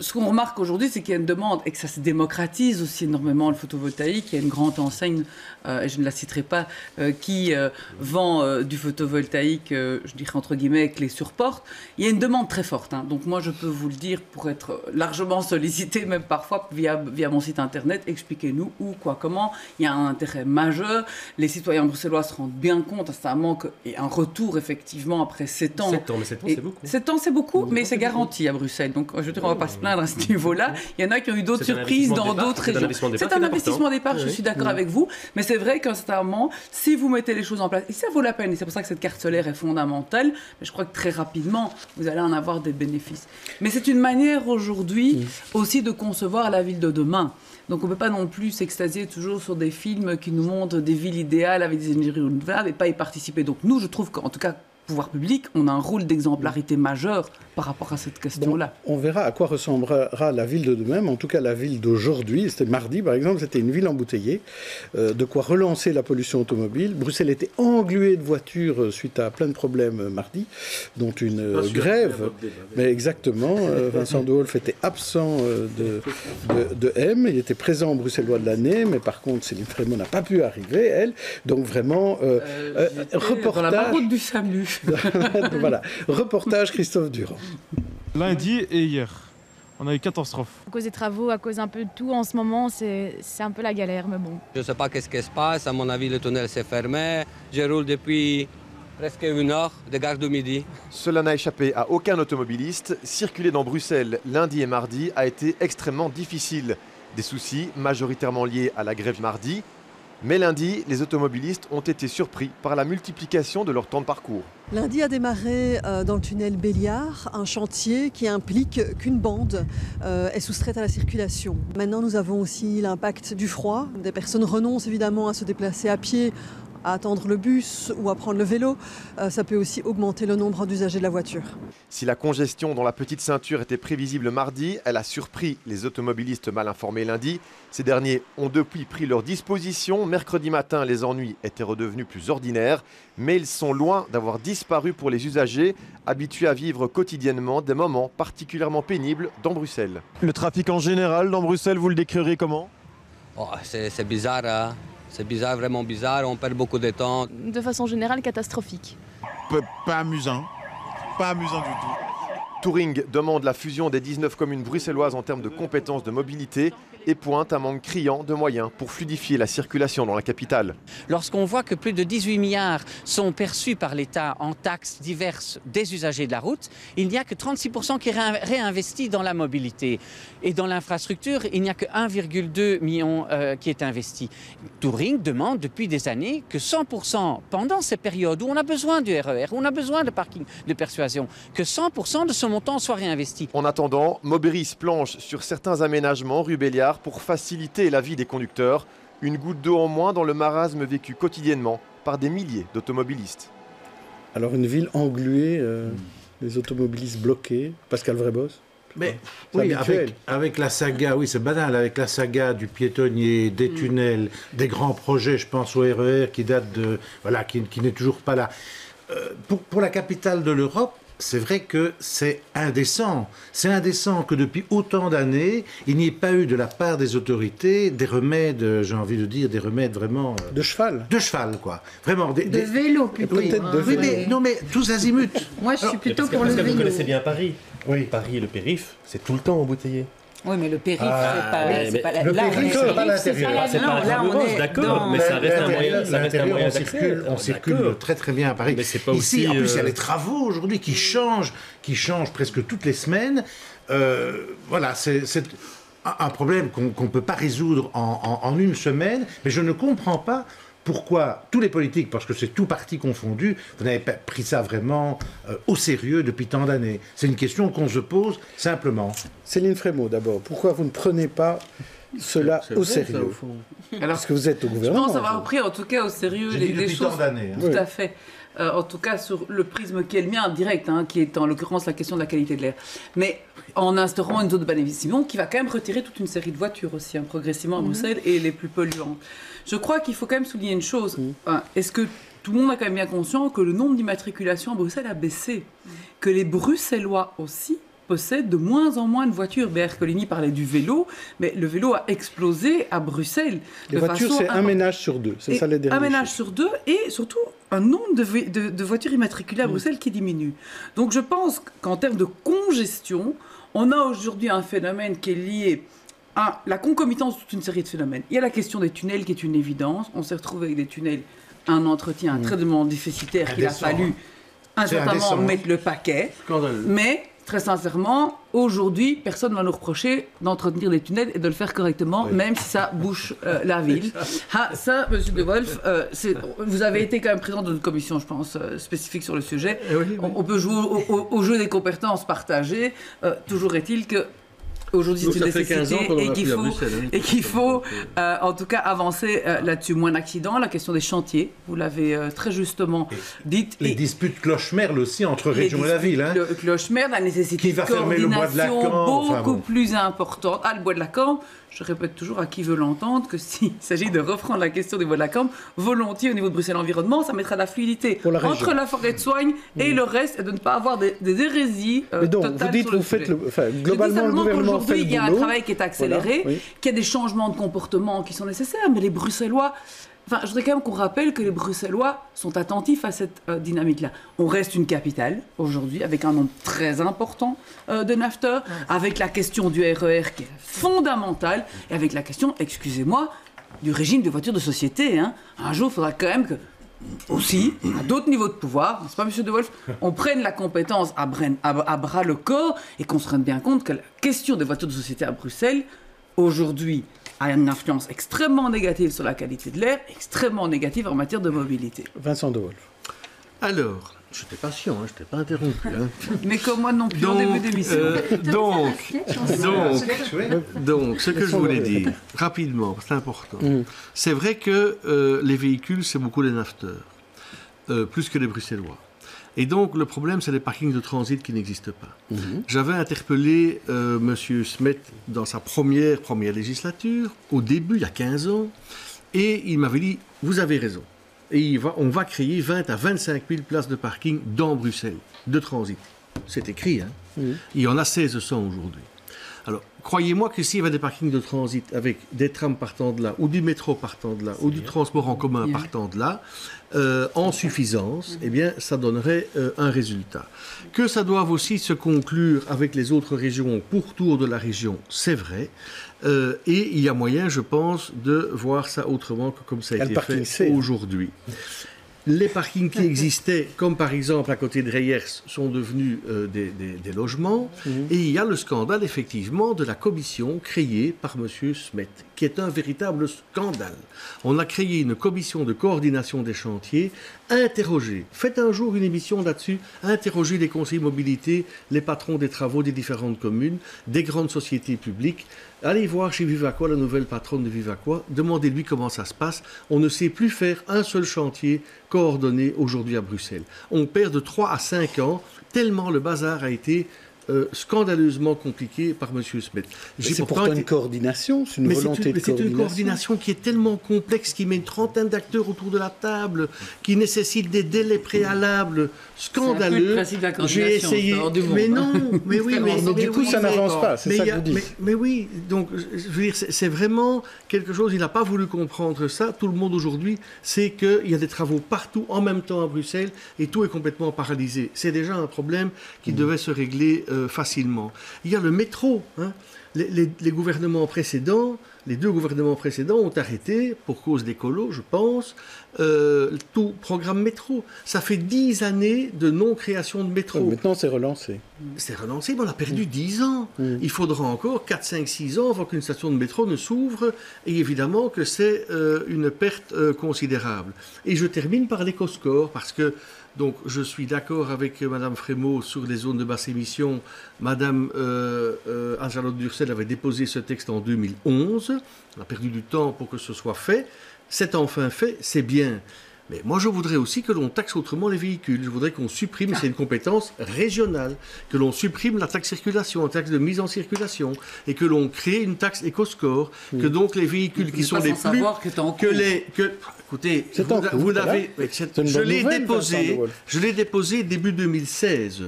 Ce qu'on remarque aujourd'hui, c'est qu'il y a demande et que ça se démocratise aussi énormément le photovoltaïque. Il y a une grande enseigne, euh, et je ne la citerai pas, euh, qui euh, vend du photovoltaïque, je dirais entre guillemets, avec les surportes. Il y a une demande très forte. Hein. Donc moi, je peux vous le dire pour être largement sollicité, même parfois via, via mon site internet, expliquez-nous où, quoi, comment. Il y a un intérêt majeur. Les citoyens bruxellois se rendent bien compte, c'est un manque et un retour effectivement après 7 ans. 7 ans, mais 7 ans, c'est beaucoup. 7 ans, c'est beaucoup, mais c'est garanti à Bruxelles. Donc je veux dire, on ne va pas se plaindre à ce niveau-là. Il y en a qui ont eu d'autres surprises dans d'autres régions. C'est un investissement départ, je suis d'accord avec vous, mais c'est vrai qu'à un certain moment, si vous mettez les choses en place, et ça vaut la peine, et c'est pour ça que cette carte solaire est fondamentale, mais je crois que très rapidement, vous allez en avoir des bénéfices. Mais c'est une manière aujourd'hui aussi de concevoir la ville de demain. Donc on ne peut pas non plus s'extasier toujours sur des films qui nous montrent des villes idéales avec des énergies renouvelables et pas y participer. Donc nous, je trouve qu'en tout cas, on a un rôle d'exemplarité majeur par rapport à cette question-là. on verra à quoi ressemblera la ville de demain, en tout cas la ville d'aujourd'hui. C'était mardi, par exemple, c'était une ville embouteillée. Euh, de quoi relancer la pollution automobile. Bruxelles était engluée de voitures euh, suite à plein de problèmes euh, mardi, dont une grève. Mais exactement, Vincent de Wolf était absent de, de, M. Il était présent au Bruxellois de l'année, mais par contre, Céline Frémont n'a pas pu arriver, elle. Donc vraiment, reportage. Dans la route du SAMU. voilà, reportage Christophe Durand. Lundi et hier. On a eu catastrophe. À cause des travaux, à cause un peu de tout, en ce moment, c'est un peu la galère, mais bon. Je ne sais pas qu'est-ce qui se passe. À mon avis, le tunnel s'est fermé. Je roule depuis presque une heure de gare de midi. Cela n'a échappé à aucun automobiliste. Circuler dans Bruxelles lundi et mardi a été extrêmement difficile. Des soucis majoritairement liés à la grève mardi, mais lundi, les automobilistes ont été surpris par la multiplication de leur temps de parcours. Lundi a démarré euh, dans le tunnel Béliard un chantier qui implique qu'une bande euh, est soustraite à la circulation. Maintenant, nous avons aussi l'impact du froid. Des personnes renoncent évidemment à se déplacer à pied à attendre le bus ou à prendre le vélo, euh, ça peut aussi augmenter le nombre d'usagers de la voiture. Si la congestion dans la petite ceinture était prévisible mardi, elle a surpris les automobilistes mal informés lundi. Ces derniers ont depuis pris leur disposition. Mercredi matin, les ennuis étaient redevenus plus ordinaires, mais ils sont loin d'avoir disparu pour les usagers, habitués à vivre quotidiennement des moments particulièrement pénibles dans Bruxelles. Le trafic en général dans Bruxelles, vous le décrirez comment? Oh, C'est bizarre. Hein c'est bizarre, vraiment bizarre, on perd beaucoup de temps. De façon générale, catastrophique. Pas amusant, pas amusant du tout. Touring demande la fusion des 19 communes bruxelloises en termes de compétences de mobilité et pointe un manque criant de moyens pour fluidifier la circulation dans la capitale. Lorsqu'on voit que plus de 18 milliards sont perçus par l'État en taxes diverses des usagers de la route, il n'y a que 36% qui réinvestit dans la mobilité. Et dans l'infrastructure, il n'y a que 1,2 million euh, qui est investi. Touring demande depuis des années que 100% pendant ces périodes où on a besoin du RER, où on a besoin de parking de persuasion, que 100% de ce montant soit réinvesti. En attendant, Moberis planche sur certains aménagements rue Pour faciliter la vie des conducteurs, une goutte d'eau en moins dans le marasme vécu quotidiennement par des milliers d'automobilistes. Alors une ville engluée, euh, les automobilistes bloqués, Pascal Vrébos mais oui, avec, la saga, oui, c'est banal, avec la saga du piétonnier, des mm. tunnels, des grands projets, je pense au RER qui date de. Voilà, qui, n'est toujours pas là. Euh, pour, pour, la capitale de l'Europe, c'est vrai que c'est indécent. C'est indécent que depuis autant d'années, il n'y ait pas eu de la part des autorités des remèdes, euh, j'ai envie de dire, des remèdes vraiment... euh, De cheval De cheval, quoi. Vraiment. Des, De des- vélo plutôt. Oui, hein. oui, mais, non, mais tous azimuts. Moi, je suis plutôt parce pour parce le que vous vélo. connaissez bien Paris. Oui. Paris et le périph', c'est tout le temps embouteillé. Oui, mais le périph', Ah, c'est pas, mais- c'est mais pas la- le là, on périph', est- c'est pas l'intérieur. C'est la- pas Intramuros, est d'accord, mais ça reste un moyen- ça reste un l'intérieur, moyen on circule, on circule très très bien à Paris. Mais c'est pas Ici, aussi, en plus, il y a euh, les travaux aujourd'hui qui changent, qui changent presque toutes les semaines. Euh, voilà, c'est un problème qu'on qu'on ne peut pas résoudre en, en- en une semaine, mais je ne comprends pas pourquoi tous les politiques, parce que c'est tout parti confondu, vous n'avez pas pris ça vraiment euh, au sérieux depuis tant d'années. C'est une question qu'on se pose simplement. Céline Frémaux, d'abord, pourquoi vous ne prenez pas cela au vrai, ça, sérieux au fond. Parce que vous êtes au Je gouvernement. pense avoir pris en tout cas au sérieux les, dit les depuis choses. tant d'années, hein. Tout Oui. à fait. Euh, en tout cas sur le prisme qui est le mien direct, hein, qui est en l'occurrence la question de la qualité de l'air. Mais en instaurant une zone de bénéficiation qui va quand même retirer toute une série de voitures aussi, hein, progressivement à Mhm. Bruxelles, et les plus polluantes. Je crois qu'il faut quand même souligner une chose. Hein, Est-ce que tout le monde a quand même bien conscience que le nombre d'immatriculations à Bruxelles a baissé Que les Bruxellois aussi possèdent de moins en moins de voitures? Bér Coligny parlait du vélo, mais le vélo a explosé à Bruxelles. Les de voitures, c'est un ménage sur deux. C'est ça les derniers Un ménage sur deux et surtout un nombre de, vé- de- de voitures immatriculées à Bruxelles qui diminue. Donc je pense qu'en termes de congestion, on a aujourd'hui un phénomène qui est lié à la concomitance de toute une série de phénomènes. Il y a la question des tunnels qui est une évidence. On s'est retrouvé avec des tunnels, un entretien très déficitaire qu'il a fallu hein. C'est instantanément indécent. mettre le paquet. Scandaleux. Mais très sincèrement, aujourd'hui, personne ne va nous reprocher d'entretenir les tunnels et de le faire correctement, même si ça bouche euh, la ville. Ah, ça, Monsieur De Wolf, euh, vous avez été quand même président d'une commission, je pense, euh, spécifique sur le sujet. On, on peut jouer au, au- au jeu des compétences partagées. Toujours est-il que Aujourd'hui, c'est une ça fait 15 ans nécessité a et qu'il faut, hein, et qu'il faut euh, en tout cas avancer euh, là-dessus. Moins d'accidents, la question des chantiers, vous l'avez euh, très justement dite. Les Et- disputes cloche-merle aussi entre région et la ville. Hein. le cloche-mer, la nécessité Qui va de fermer le bois de la coordination Cambre, beaucoup enfin bon. plus importante. Ah, le bois de la Cambre, je répète toujours à qui veut l'entendre que s'il s'agit de reprendre la question du bois de la Cambre, volontiers au niveau de Bruxelles Environnement, ça mettra de la fluidité la entre la forêt de soigne et le reste et de ne pas avoir des, des hérésies euh, Mais donc, totales vous dites, sur le vous faites le. Enfin, globalement, le gouvernement fait il y a un travail qui est accéléré, Voilà, oui. qu'il y a des changements de comportement qui sont nécessaires, mais les Bruxellois. Enfin, je voudrais quand même qu'on rappelle que les Bruxellois sont attentifs à cette euh, dynamique-là. On reste une capitale aujourd'hui avec un nombre très important euh, de nafteurs, avec la question du RER qui est fondamentale, et avec la question, excusez-moi, du régime de voitures de société. hein. Un jour, il faudra quand même que aussi, à d'autres niveaux de pouvoir, n'est-ce pas, Monsieur De Wolf, on prenne la compétence à- à bras le corps et qu'on se rende bien compte que la question des voitures de société à Bruxelles, aujourd'hui, a une influence extrêmement négative sur la qualité de l'air, extrêmement négative en matière de mobilité. Vincent De Wolf. Alors, j'étais patient, hein, je t'ai pas interrompu. hein. Mais comme moi non plus en début d'émission. euh, donc, donc, donc, ce que je voulais dire, rapidement, c'est important. Mm. C'est vrai que euh, les véhicules, c'est beaucoup les nafteurs, euh, plus que les bruxellois. Et donc, le problème, c'est les parkings de transit qui n'existent pas. Mhm. J'avais interpellé euh, M. Smet dans sa première, première législature, au début, il y a 15 ans, et il m'avait dit, vous avez raison. Et il va, on va créer 20 à 25 000 places de parking dans Bruxelles, de transit. C'est écrit, hein. Il y en a 1600 aujourd'hui. Alors, croyez-moi que s'il y avait des parkings de transit avec des trams partant de là, ou du métro partant de là, ou du transport en commun partant de là, euh, en suffisance, eh bien, ça donnerait euh, un résultat. Que ça doive aussi se conclure avec les autres régions pourtour de la région, c'est vrai. Euh, et il y a moyen, je pense, de voir ça autrement que comme ça a été fait aujourd'hui. Les parkings qui existaient, comme par exemple à côté de Reyers, sont devenus euh, des, des- des logements. Et il y a le scandale, effectivement, de la commission créée par M. Smet, qui est un véritable scandale. On a créé une commission de coordination des chantiers. Interrogez, faites un jour une émission là-dessus, interrogez les conseillers mobilité, les patrons des travaux des différentes communes, des grandes sociétés publiques. Allez voir chez Vivaqua, la nouvelle patronne de Vivaqua, demandez-lui comment ça se passe. On ne sait plus faire un seul chantier coordonné aujourd'hui à Bruxelles. On perd de 3 à 5 ans, tellement le bazar a été euh, scandaleusement compliqué par M. Smet. C'est pourtant une coordination, c'est une mais volonté une, de coordination. C'est une coordination qui est tellement complexe, qui met une trentaine d'acteurs autour de la table, qui nécessite des délais préalables scandaleux. J'ai essayé. mais non, mais oui, mais, mais, du coup, ça n'avance pas. C'est ça que vous dites. Mais, mais, oui, donc je veux dire, c'est vraiment quelque chose. Il n'a pas voulu comprendre ça. Tout le monde aujourd'hui sait qu'il y a des travaux partout en même temps à Bruxelles et tout est complètement paralysé. C'est déjà un problème qui devait se régler euh, facilement. Il y a le métro. Hein. Les, les, les, gouvernements précédents, les deux gouvernements précédents ont arrêté, pour cause d'écolo, je pense, euh, tout programme métro. Ça fait dix années de non-création de métro. maintenant, c'est relancé. C'est relancé, mais on a perdu dix ans. Mmh. Il faudra encore 4, 5, 6 ans avant qu'une station de métro ne s'ouvre. Et évidemment que c'est euh, une perte euh, considérable. Et je termine par l'éco-score, parce que donc, je suis d'accord avec Madame Frémaux sur les zones de basse émission. Madame euh, euh, Anne-Charlotte Durcel avait déposé ce texte en 2011. On a perdu du temps pour que ce soit fait. C'est enfin fait, c'est bien. Mais moi, je voudrais aussi que l'on taxe autrement les véhicules. Je voudrais qu'on supprime, c'est une compétence régionale, que l'on supprime la taxe circulation, la taxe de mise en circulation, et que l'on crée une taxe éco-score, que donc les véhicules qui sont les plus... que, que les... Que, écoutez, vous, vous l'avez... Je l'ai déposé, je l'ai déposé début 2016.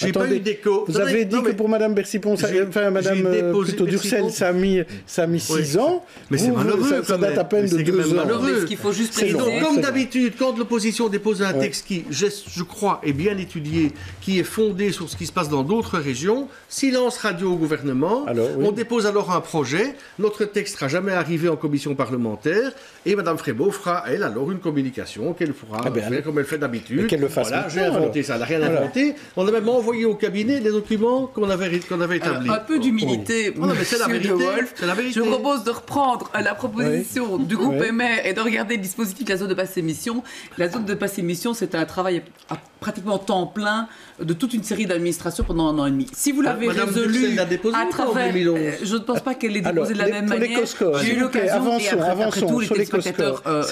J'ai pas eu d'écho. Vous avez dit que pour Madame Bercipon, enfin Madame euh, plutôt Durcel, ça a mis, ça a mis six ans. Mais c'est malheureux. Ça, ça date à peine de deux ans. Ce qu'il faut juste préciser. Donc, comme d'habitude, quand l'opposition dépose un texte qui, je, je, crois, est bien étudié, qui est fondé sur ce qui se passe dans d'autres régions, silence radio au gouvernement. Alors, oui. On dépose alors un projet. Notre texte sera jamais arrivé en commission parlementaire. Et Madame Frébeau fera, elle, alors une communication qu'elle fera Ah ben, faire comme elle fait d'habitude. qu'elle le fasse Voilà, j'ai inventé ça. Elle n'a rien inventé. On a même envoyé au cabinet les documents qu'on avait, qu'on avait établis. Alors, un peu d'humilité, Oh, non, mais c'est la monsieur vérité. De Wolf. C'est la vérité. Je propose de reprendre la proposition du groupe Oui. MR et de regarder le dispositif de la zone de passe émission. La zone de passe émission, c'est un travail à pratiquement temps plein de toute une série d'administrations pendant un an et demi. Si vous l'avez Ah, résolu l'a déposé à travers, 2011? euh, je ne pense pas qu'elle l'ait Alors, déposé de la les- même manière. J'ai eu l'occasion et avançons, après, après avançons tout, les sur téléspectateurs euh,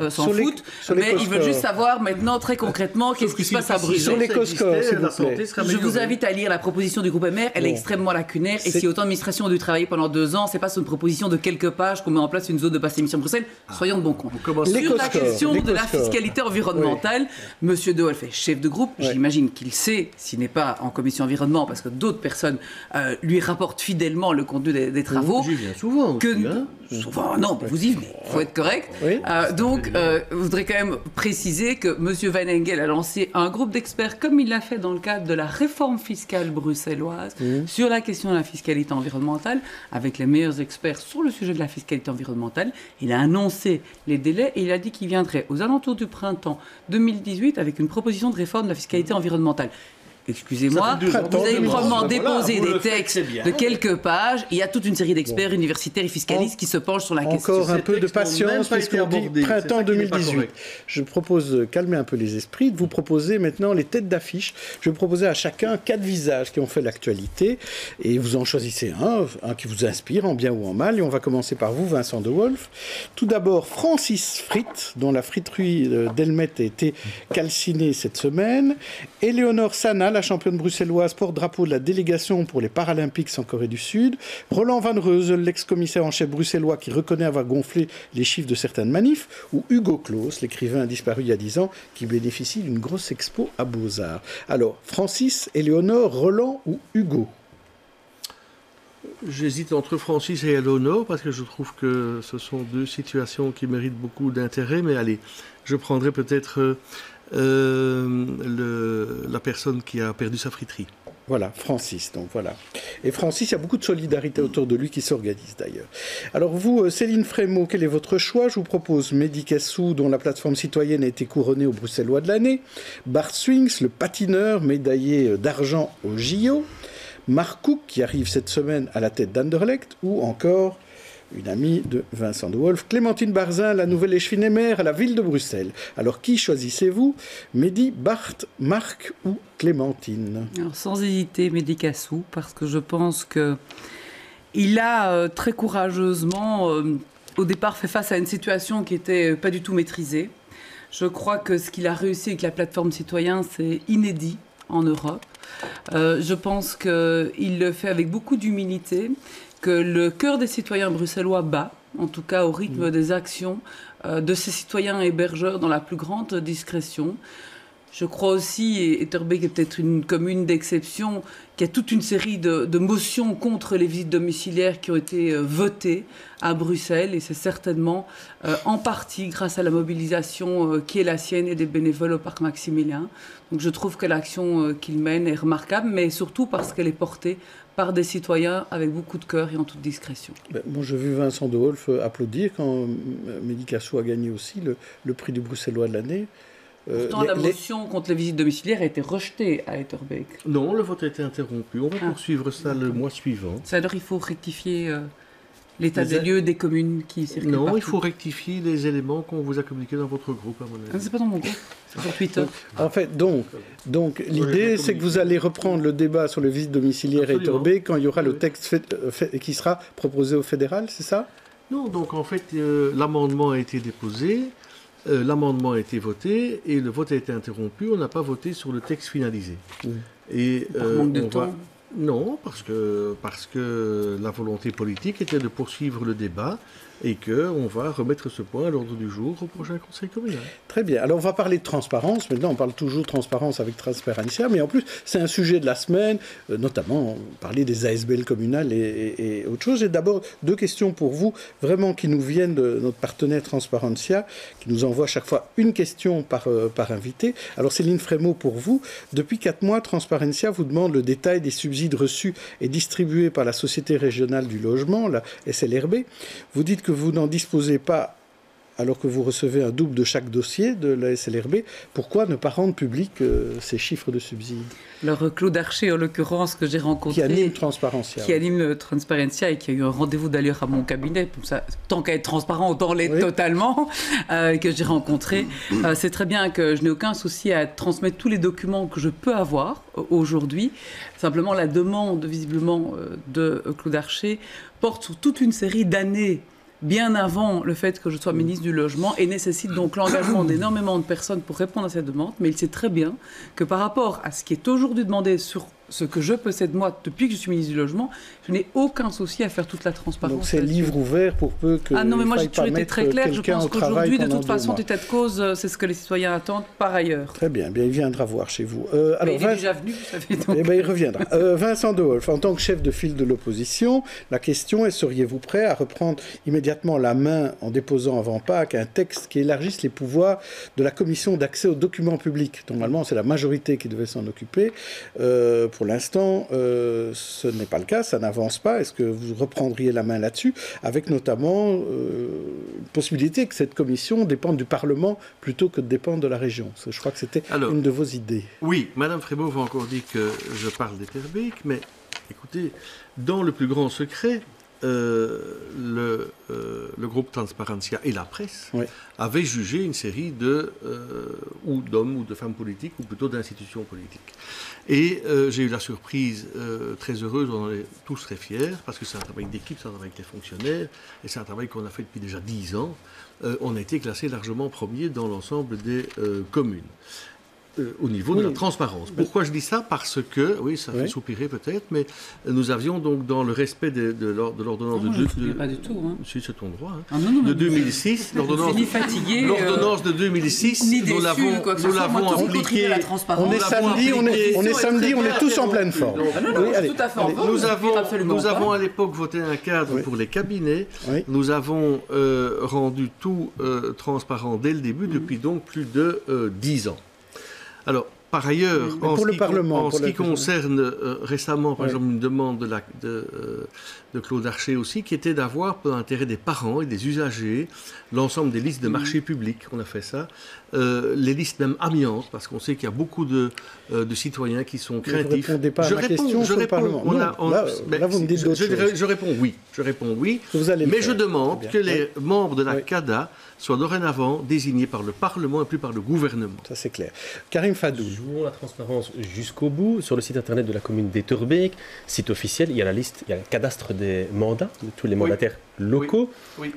euh, s'en sur foutent, sur les mais ils veulent juste savoir maintenant très concrètement qu'est-ce qui se passe à Sur Bruxelles. les Coscos, Je vous invite à lire la proposition du groupe MR, elle est extrêmement lacunaire et si autant d'administrations ont dû travailler pendant deux ans, c'est pas sur une proposition de quelques pages qu'on met en place une zone de passe émission Bruxelles. Soyons de bon compte. Sur la question de la fiscalité environnementale, Monsieur De Wolf est chef de groupe. J'imagine qu'il sait, s'il n'est pas en commission environnement, parce que d'autres personnes euh, lui rapportent fidèlement le contenu des, des travaux. Viens souvent Que aussi, hein. souvent, non, mais vous y venez, il faut être correct. Oui. Euh, donc, euh, je voudrais quand même préciser que M. Van Engel a lancé un groupe d'experts, comme il l'a fait dans le cadre de la réforme fiscale bruxelloise, sur la question de la fiscalité environnementale, avec les meilleurs experts sur le sujet de la fiscalité environnementale. Il a annoncé les délais et il a dit qu'il viendrait aux alentours du printemps 2018 avec une proposition de réforme de la fiscalité environnementale. Excusez-moi, vous avez probablement 2018. Voilà, déposé des textes de quelques pages. Il y a toute une série d'experts universitaires et fiscalistes qui se penchent sur la question. Encore un peu de patience, été puisqu'on dit printemps ça qui n'est pas 2018. correct. Je propose de calmer un peu les esprits, de vous proposer maintenant les têtes d'affiche. Je vais proposer à chacun quatre visages qui ont fait l'actualité, et vous en choisissez un, un qui vous inspire, en bien ou en mal, et on va commencer par vous, Vincent De Wolf. Tout d'abord, Francis Fritt, dont la friterie euh, d'Elmet a été calcinée cette semaine. Éléonore Sana, la championne bruxelloise porte-drapeau de la délégation pour les Paralympiques en Corée du Sud. Roland Van Reuzel, l'ex-commissaire en chef bruxellois qui reconnaît avoir gonflé les chiffres de certaines manifs. Ou Hugo Claus, l'écrivain disparu il y a 10 ans, qui bénéficie d'une grosse expo à Beaux-Arts. Alors, Francis, Éléonore, Roland ou Hugo? J'hésite entre Francis et Eleonore parce que je trouve que ce sont deux situations qui méritent beaucoup d'intérêt. Mais allez, je prendrai peut-être euh, le- la personne qui a perdu sa friterie. Voilà, Francis, donc voilà. Et Francis, il y a beaucoup de solidarité autour de lui qui s'organise d'ailleurs. Alors vous, euh, Céline Frémaux, quel est votre choix? Je vous propose Mehdi Kassou, dont la plateforme citoyenne a été couronnée au Bruxellois de l'année, Bart Swings, le patineur médaillé euh, d'argent au JO, Mark Cook, qui arrive cette semaine à la tête d'Anderlecht, ou encore une amie de Vincent de Wolf, Clémentine Barzin, la nouvelle échevine maire à la ville de Bruxelles. Alors qui choisissez-vous Mehdi, Bart, Marc ou Clémentine? Sans hésiter, Médicassou, parce que je pense que il a euh, très courageusement, euh, au départ, fait face à une situation qui était euh, pas du tout maîtrisée. Je crois que ce qu'il a réussi avec la plateforme citoyen, c'est inédit en Europe. Je pense qu'il le fait avec beaucoup d'humilité, que le cœur des citoyens bruxellois bat, en tout cas au rythme des actions euh, de ces citoyens hébergeurs dans la plus grande discrétion. Je crois aussi, et Etterbeek est peut-être une commune d'exception, qu'il y a toute une série de, de, motions contre les visites domiciliaires qui ont été euh, votées à Bruxelles, et c'est certainement euh, en partie grâce à la mobilisation euh, qui est la sienne et des bénévoles au parc Maximilien. Donc je trouve que l'action qu'il mène est remarquable, mais surtout parce qu'elle est portée par des citoyens avec beaucoup de cœur et en toute discrétion. Ben, moi, j'ai vu Vincent de Wolf applaudir quand Médicasso a gagné aussi le, le prix du Bruxellois de l'année. Euh, Pourtant, la motion les... contre les visites domiciliaires a été rejetée à Etterbeek. Non, le vote a été interrompu. On va ah. poursuivre ça le mois suivant. Ça alors il faut rectifier euh, l'état des lieux des communes qui circulent Non, partout. il faut rectifier les éléments qu'on vous a communiqués dans votre groupe, à mon avis. Ah, c'est pas dans mon groupe, c'est sur Twitter. En fait, donc, donc l'idée, c'est que vous allez reprendre le débat sur les visites domiciliaires Etterbeek quand il y aura le texte fait, fait, qui sera proposé au fédéral, c'est ça? Non, donc en fait, euh, l'amendement a été déposé. Euh, L'amendement a été voté et le vote a été interrompu. On n'a pas voté sur le texte finalisé. Et Par euh, manque de on temps. va... Non, parce que, parce que la volonté politique était de poursuivre le débat et qu'on va remettre ce point à l'ordre du jour au prochain Conseil communal. Très bien. Alors on va parler de transparence. Maintenant, on parle toujours de transparence avec Transparencia, mais en plus, c'est un sujet de la semaine, euh, notamment parler des ASBL communales et, et, et autre chose. J'ai d'abord deux questions pour vous, vraiment qui nous viennent de notre partenaire Transparencia, qui nous envoie chaque fois une question par, euh, par invité. Alors Céline Frémaux, pour vous, depuis quatre mois, Transparencia vous demande le détail des subsides reçus et distribués par la Société régionale du logement, la SLRB. Vous dites que vous n'en disposez pas alors que vous recevez un double de chaque dossier de la SLRB, pourquoi ne pas rendre public euh, ces chiffres de subsides Alors Claude Archer, en l'occurrence, que j'ai rencontré... Qui anime Transparencia. Qui anime Transparencia et qui a eu un rendez-vous d'ailleurs à mon cabinet. Pour ça, tant qu'à être transparent, autant l'être oui. totalement, euh, que j'ai rencontré. Euh, C'est très bien que je n'ai aucun souci à transmettre tous les documents que je peux avoir aujourd'hui. Simplement, la demande, visiblement, de Claude Archer porte sur toute une série d'années bien avant le fait que je sois ministre du Logement et nécessite donc l'engagement d'énormément de personnes pour répondre à cette demande. Mais il sait très bien que par rapport à ce qui est aujourd'hui demandé sur ce que je possède moi depuis que je suis ministre du Logement, je n'ai aucun souci à faire toute la transparence. Donc c'est livre ouvert pour peu que. Ah non, mais moi j'ai toujours été très clair. Je pense qu'aujourd'hui, de toute façon, état de cause, c'est ce que les citoyens attendent par ailleurs. Très bien, bien il viendra voir chez vous. Euh, alors, il est déjà venu, vous savez. Donc... Eh bien, il reviendra. Euh, Vincent De Wolf, en tant que chef de file de l'opposition, la question est seriez-vous prêt à reprendre immédiatement la main en déposant avant Pâques un texte qui élargisse les pouvoirs de la commission d'accès aux documents publics? Normalement, c'est la majorité qui devait s'en occuper. Euh, pour l'instant, euh, ce n'est pas le cas, ça n'avance pas. Est-ce que vous reprendriez la main là-dessus, avec notamment euh, une possibilité que cette commission dépende du Parlement plutôt que de dépendre de la région? Je crois que c'était une de vos idées. Oui, Madame Frémaux va encore dire que je parle d'Etterbeek, mais écoutez, dans le plus grand secret, euh, le, euh, le, groupe Transparencia et la presse oui. avaient jugé une série de euh, ou d'hommes ou de femmes politiques ou plutôt d'institutions politiques. Et j'ai eu la surprise très heureuse, on en est tous très fiers parce que c'est un travail d'équipe, c'est un travail avec les fonctionnaires et c'est un travail qu'on a fait depuis déjà dix ans. on a été classé largement premier dans l'ensemble des communes. Euh, au niveau oui. de la transparence. Pourquoi je dis ça? Parce que, oui, ça fait oui. soupirer peut-être, mais nous avions donc dans le respect de, de l'ordonnance non, de, de, de, pas du tout. Hein. Si, c'est ton droit. Hein. Ah, non, non, de 2006, l'ordonnance euh, de 2006, ni nous l'avons nous l'avons appliqué. On est samedi, on est, on est samedi, on est tous en pleine forme. Allez, nous avons, nous avons à l'époque voté un cadre pour les cabinets. Nous avons euh, rendu tout euh, transparent dès le début, depuis donc plus de dix ans. Alors, par ailleurs, en ce qui, Parlement, en pour ce la qui concerne euh, récemment, par exemple, une demande de, la, de, euh, de Claude Archer aussi, qui était d'avoir, pour l'intérêt des parents et des usagers, l'ensemble des listes de marchés publics, on a fait ça, euh, les listes même amiantes, parce qu'on sait qu'il y a beaucoup de, euh, de citoyens qui sont Vous craintifs. répondez pas à je ma réponds, question je sur le réponds. Parlement. On Non, a- on- là, vous me dites je- je, réponds oui. Je réponds oui. Vous allez mais faire. je demande que les membres de la Oui. CADA soient dorénavant désignés par le Parlement et plus par le gouvernement. Ça, c'est clair. Karim Fadou. Jouons la transparence jusqu'au bout. Sur le site internet de la commune d'Etterbeek, site officiel, il y a la liste, il y a le cadastre des mandats de tous les mandataires locaux. Oui.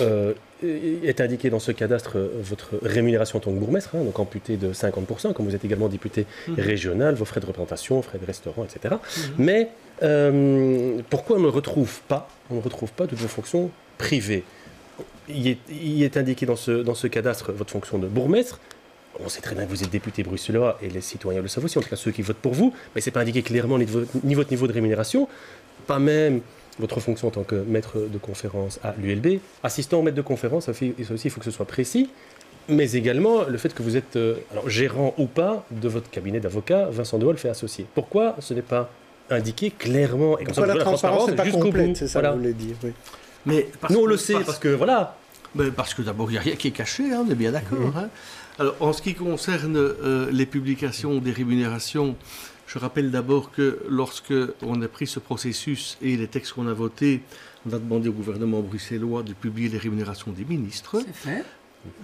euh, est indiqué dans ce cadastre euh, votre rémunération en tant que bourgmestre, hein, donc amputée de 50%, comme vous êtes également député Mhm. régional, vos frais de représentation, frais de restaurant, etc. Mais euh, pourquoi on ne retrouve pas, on ne retrouve pas toutes vos fonctions privées? Il est, il est indiqué dans ce, dans ce cadastre votre fonction de bourgmestre. On sait très bien que vous êtes député bruxellois et les citoyens le savent aussi, en tout cas ceux qui votent pour vous, mais ce n'est pas indiqué clairement de ni votre niveau de rémunération, pas même votre fonction en tant que maître de conférence à l'ULB. Assistant au maître de conférence, ça, fait- ça aussi, il faut que ce soit précis, mais également le fait que vous êtes euh, alors, gérant ou pas de votre cabinet d'avocat, Vincent De Wolf et associé. Pourquoi ce n'est pas indiqué clairement et comme Pourquoi ça, la transparence n'est pas complète, c'est ça Voilà. que vous voulez dire, oui. Mais Nous, on que- le sait, parce que voilà. Ben, parce que d'abord, il n'y a rien qui est caché, hein, on est bien d'accord. Mhm. hein. Alors, en ce qui concerne euh, les publications des rémunérations, je rappelle d'abord que lorsque on a pris ce processus et les textes qu'on a votés, on a demandé au gouvernement bruxellois de publier les rémunérations des ministres.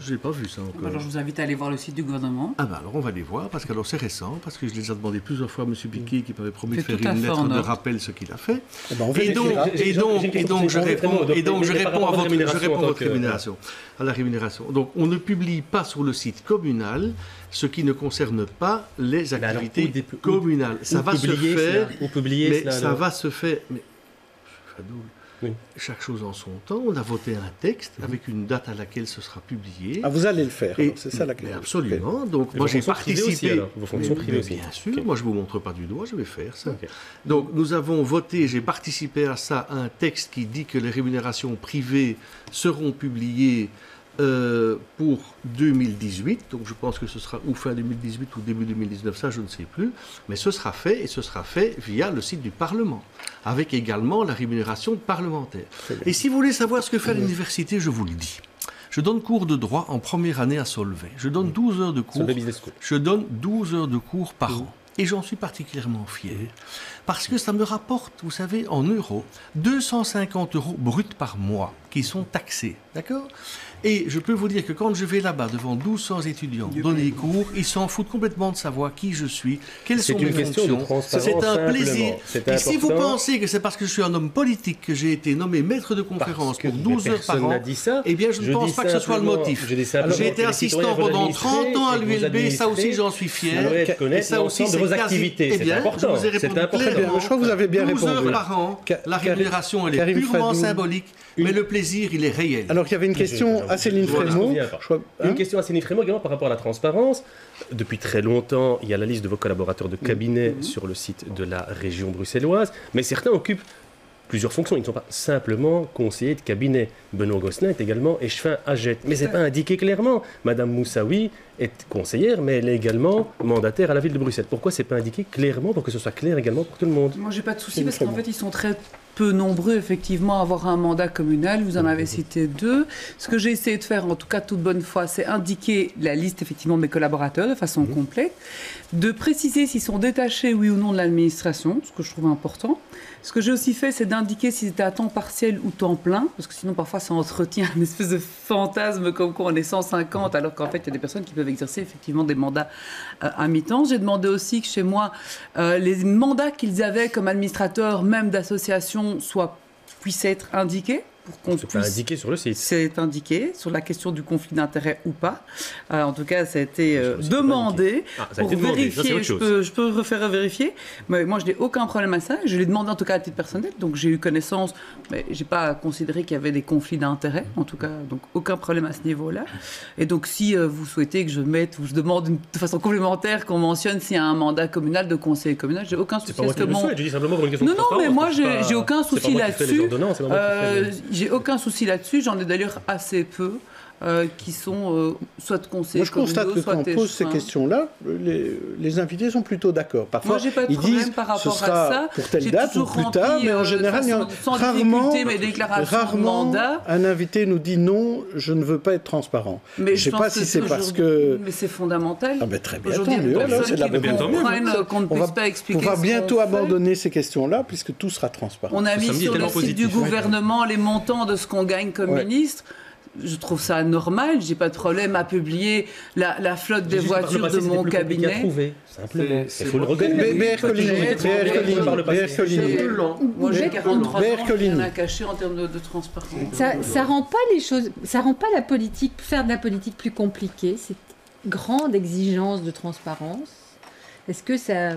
Je n'ai pas vu ça encore. Alors je vous invite à aller voir le site du gouvernement. Ah ben alors on va les voir, parce que alors c'est récent, parce que je les ai demandé plusieurs fois à M. Piquet qui m'avait promis de faire une lettre de rappel ce qu'il a fait. Eh ben, et, donc, et et donc je réponds, et donc je réponds à votre, je rémunération réponds à votre rémunération, à la rémunération. Donc on ne publie pas sur le site communal ce qui ne concerne pas les activités communales. Ça où va se faire, cela mais cela, ça va se faire. Mais, Fadoul, Oui. chaque chose en son temps. On a voté un texte avec une date à laquelle ce sera publié. Ah, vous allez le faire, Et- alors, c'est ça la question. Absolument. Donc, Et moi, j'ai participé. aussi, alors Vos fonctions Mais- privées mais aussi. Bien sûr. Moi, je ne vous montre pas du doigt, je vais faire ça. Donc, nous avons voté, j'ai participé à ça, un texte qui dit que les rémunérations privées seront publiées euh, pour 2018. Donc, je pense que ce sera ou fin 2018 ou début 2019, ça, je ne sais plus. Mais ce sera fait et ce sera fait via le site du Parlement, avec également la rémunération parlementaire. Et si vous voulez savoir ce que fait l'université, je vous le dis. Je donne cours de droit en première année à Solvay. Je donne 12 heures de cours. Je donne 12 heures de cours par an. Et j'en suis particulièrement fier. Parce que ça me rapporte, vous savez, en euros, 250 euros bruts par mois qui sont taxés. D'accord? Et je peux vous dire que quand je vais là-bas devant 1200 étudiants donner cours, ils s'en foutent complètement de savoir qui je suis, quelles C'est sont une mes question de fonctions. C'est un plaisir. Et si vous pensez que c'est parce que je suis un homme politique que j'ai été nommé maître de conférence pour 12 heures par an, n'a dit ça. eh bien je ne Je pense pas que ce soit le motif. je dis simplement J'ai été assistant pendant 30 ans à l'ULB, ça aussi j'en suis fier. vous devez Et connaître ça aussi c'est vos activités, Eh c'est bien, important, je vous ai répondu clairement. Je crois que vous avez bien 12 répondu. heures par an, la rémunération elle est purement symbolique, mais le plaisir il est réel. Alors qu'il y avait une question à Céline. Frémaux. Je crois- Une hein question à Céline Frémaux également par rapport à la transparence. Depuis très longtemps, il y a la liste de vos collaborateurs de cabinet sur le site de la région bruxelloise, mais certains occupent plusieurs fonctions. Ils ne sont pas simplement conseillers de cabinet. Benoît Gosselin est également échevin à Jette. Mais ce n'est pas indiqué clairement. Madame Moussaoui est conseillère, mais elle est également mandataire à la ville de Bruxelles. Pourquoi ce n'est pas indiqué clairement pour que ce soit clair également pour tout le monde? Moi, j'ai pas de souci parce qu'en fait, ils sont très peu nombreux, effectivement, à avoir un mandat communal. Vous en avez cité deux. Ce que j'ai essayé de faire, en tout cas, toute bonne foi, c'est indiquer la liste, effectivement, de mes collaborateurs de façon complète, de préciser s'ils sont détachés, oui ou non, de l'administration, ce que je trouve important. Ce que j'ai aussi fait, c'est d'indiquer s'ils étaient à temps partiel ou temps plein, parce que sinon, parfois, ça entretient une espèce de fantasme comme quoi on est 150, alors qu'en fait, il y a des personnes qui peuvent exercer effectivement des mandats euh, à mi-temps. J'ai demandé aussi que chez moi, euh, les mandats qu'ils avaient comme administrateurs, même d'associations, puissent être indiqués pour qu'on puisse indiqué sur le site. c'est indiqué sur la question du conflit d'intérêt ou pas. Euh, en tout cas, ça a été euh, le demandé Ah, ça a pour été ça, vérifier. autre Je peux, je peux refaire vérifier. Mais moi, je n'ai aucun problème à ça. Je l'ai demandé en tout cas à titre personnel. Donc, j'ai eu connaissance, mais j'ai pas considéré qu'il y avait des conflits d'intérêt. En tout cas, donc aucun problème à ce niveau-là. Et donc, si euh, vous souhaitez que je mette ou je demande une- de façon complémentaire qu'on mentionne s'il y a un mandat communal de conseiller communal, j'ai aucun souci pas moi qui le mon souhaite, je dis simplement pour une question non, de non, mais moi, j'ai pas- aucun souci là-dessus. J'ai aucun souci là-dessus. J'en ai d'ailleurs assez peu euh, qui sont euh, soit conseillers Moi, je constate que quand on pose ces questions-là, les, les invités sont plutôt d'accord. Parfois, Moi, j'ai pas de ils disent par ce rapport à sera ça. pour telle date ou plus tard, mais en euh, général, il y a façon- sans rarement, difficulté mes déclarations de rarement mandat. un invité nous dit non, je ne veux pas être transparent. Mais je ne sais pas si c'est parce que Mais c'est fondamental. Ah ben très bien, Aujourd'hui, c'est la ne nouvelle. comprennent qu'on ne On va- puisse pas expliquer On va ce bientôt abandonner ces questions-là puisque tout sera transparent. On a Ce mis sur le site du gouvernement les montants de ce qu'on gagne comme Ouais. ministre. Je trouve ça normal. J'ai pas de problème à publier la, la flotte des voitures de mon cabinet. Simplement, il faut le Moi, j'ai 43 ans, rien à cacher en termes de, de transparence. Ça, ça rend pas les choses, ça rend pas la politique, faire de la politique plus compliquée. Cette grande exigence de transparence. Est-ce que ça,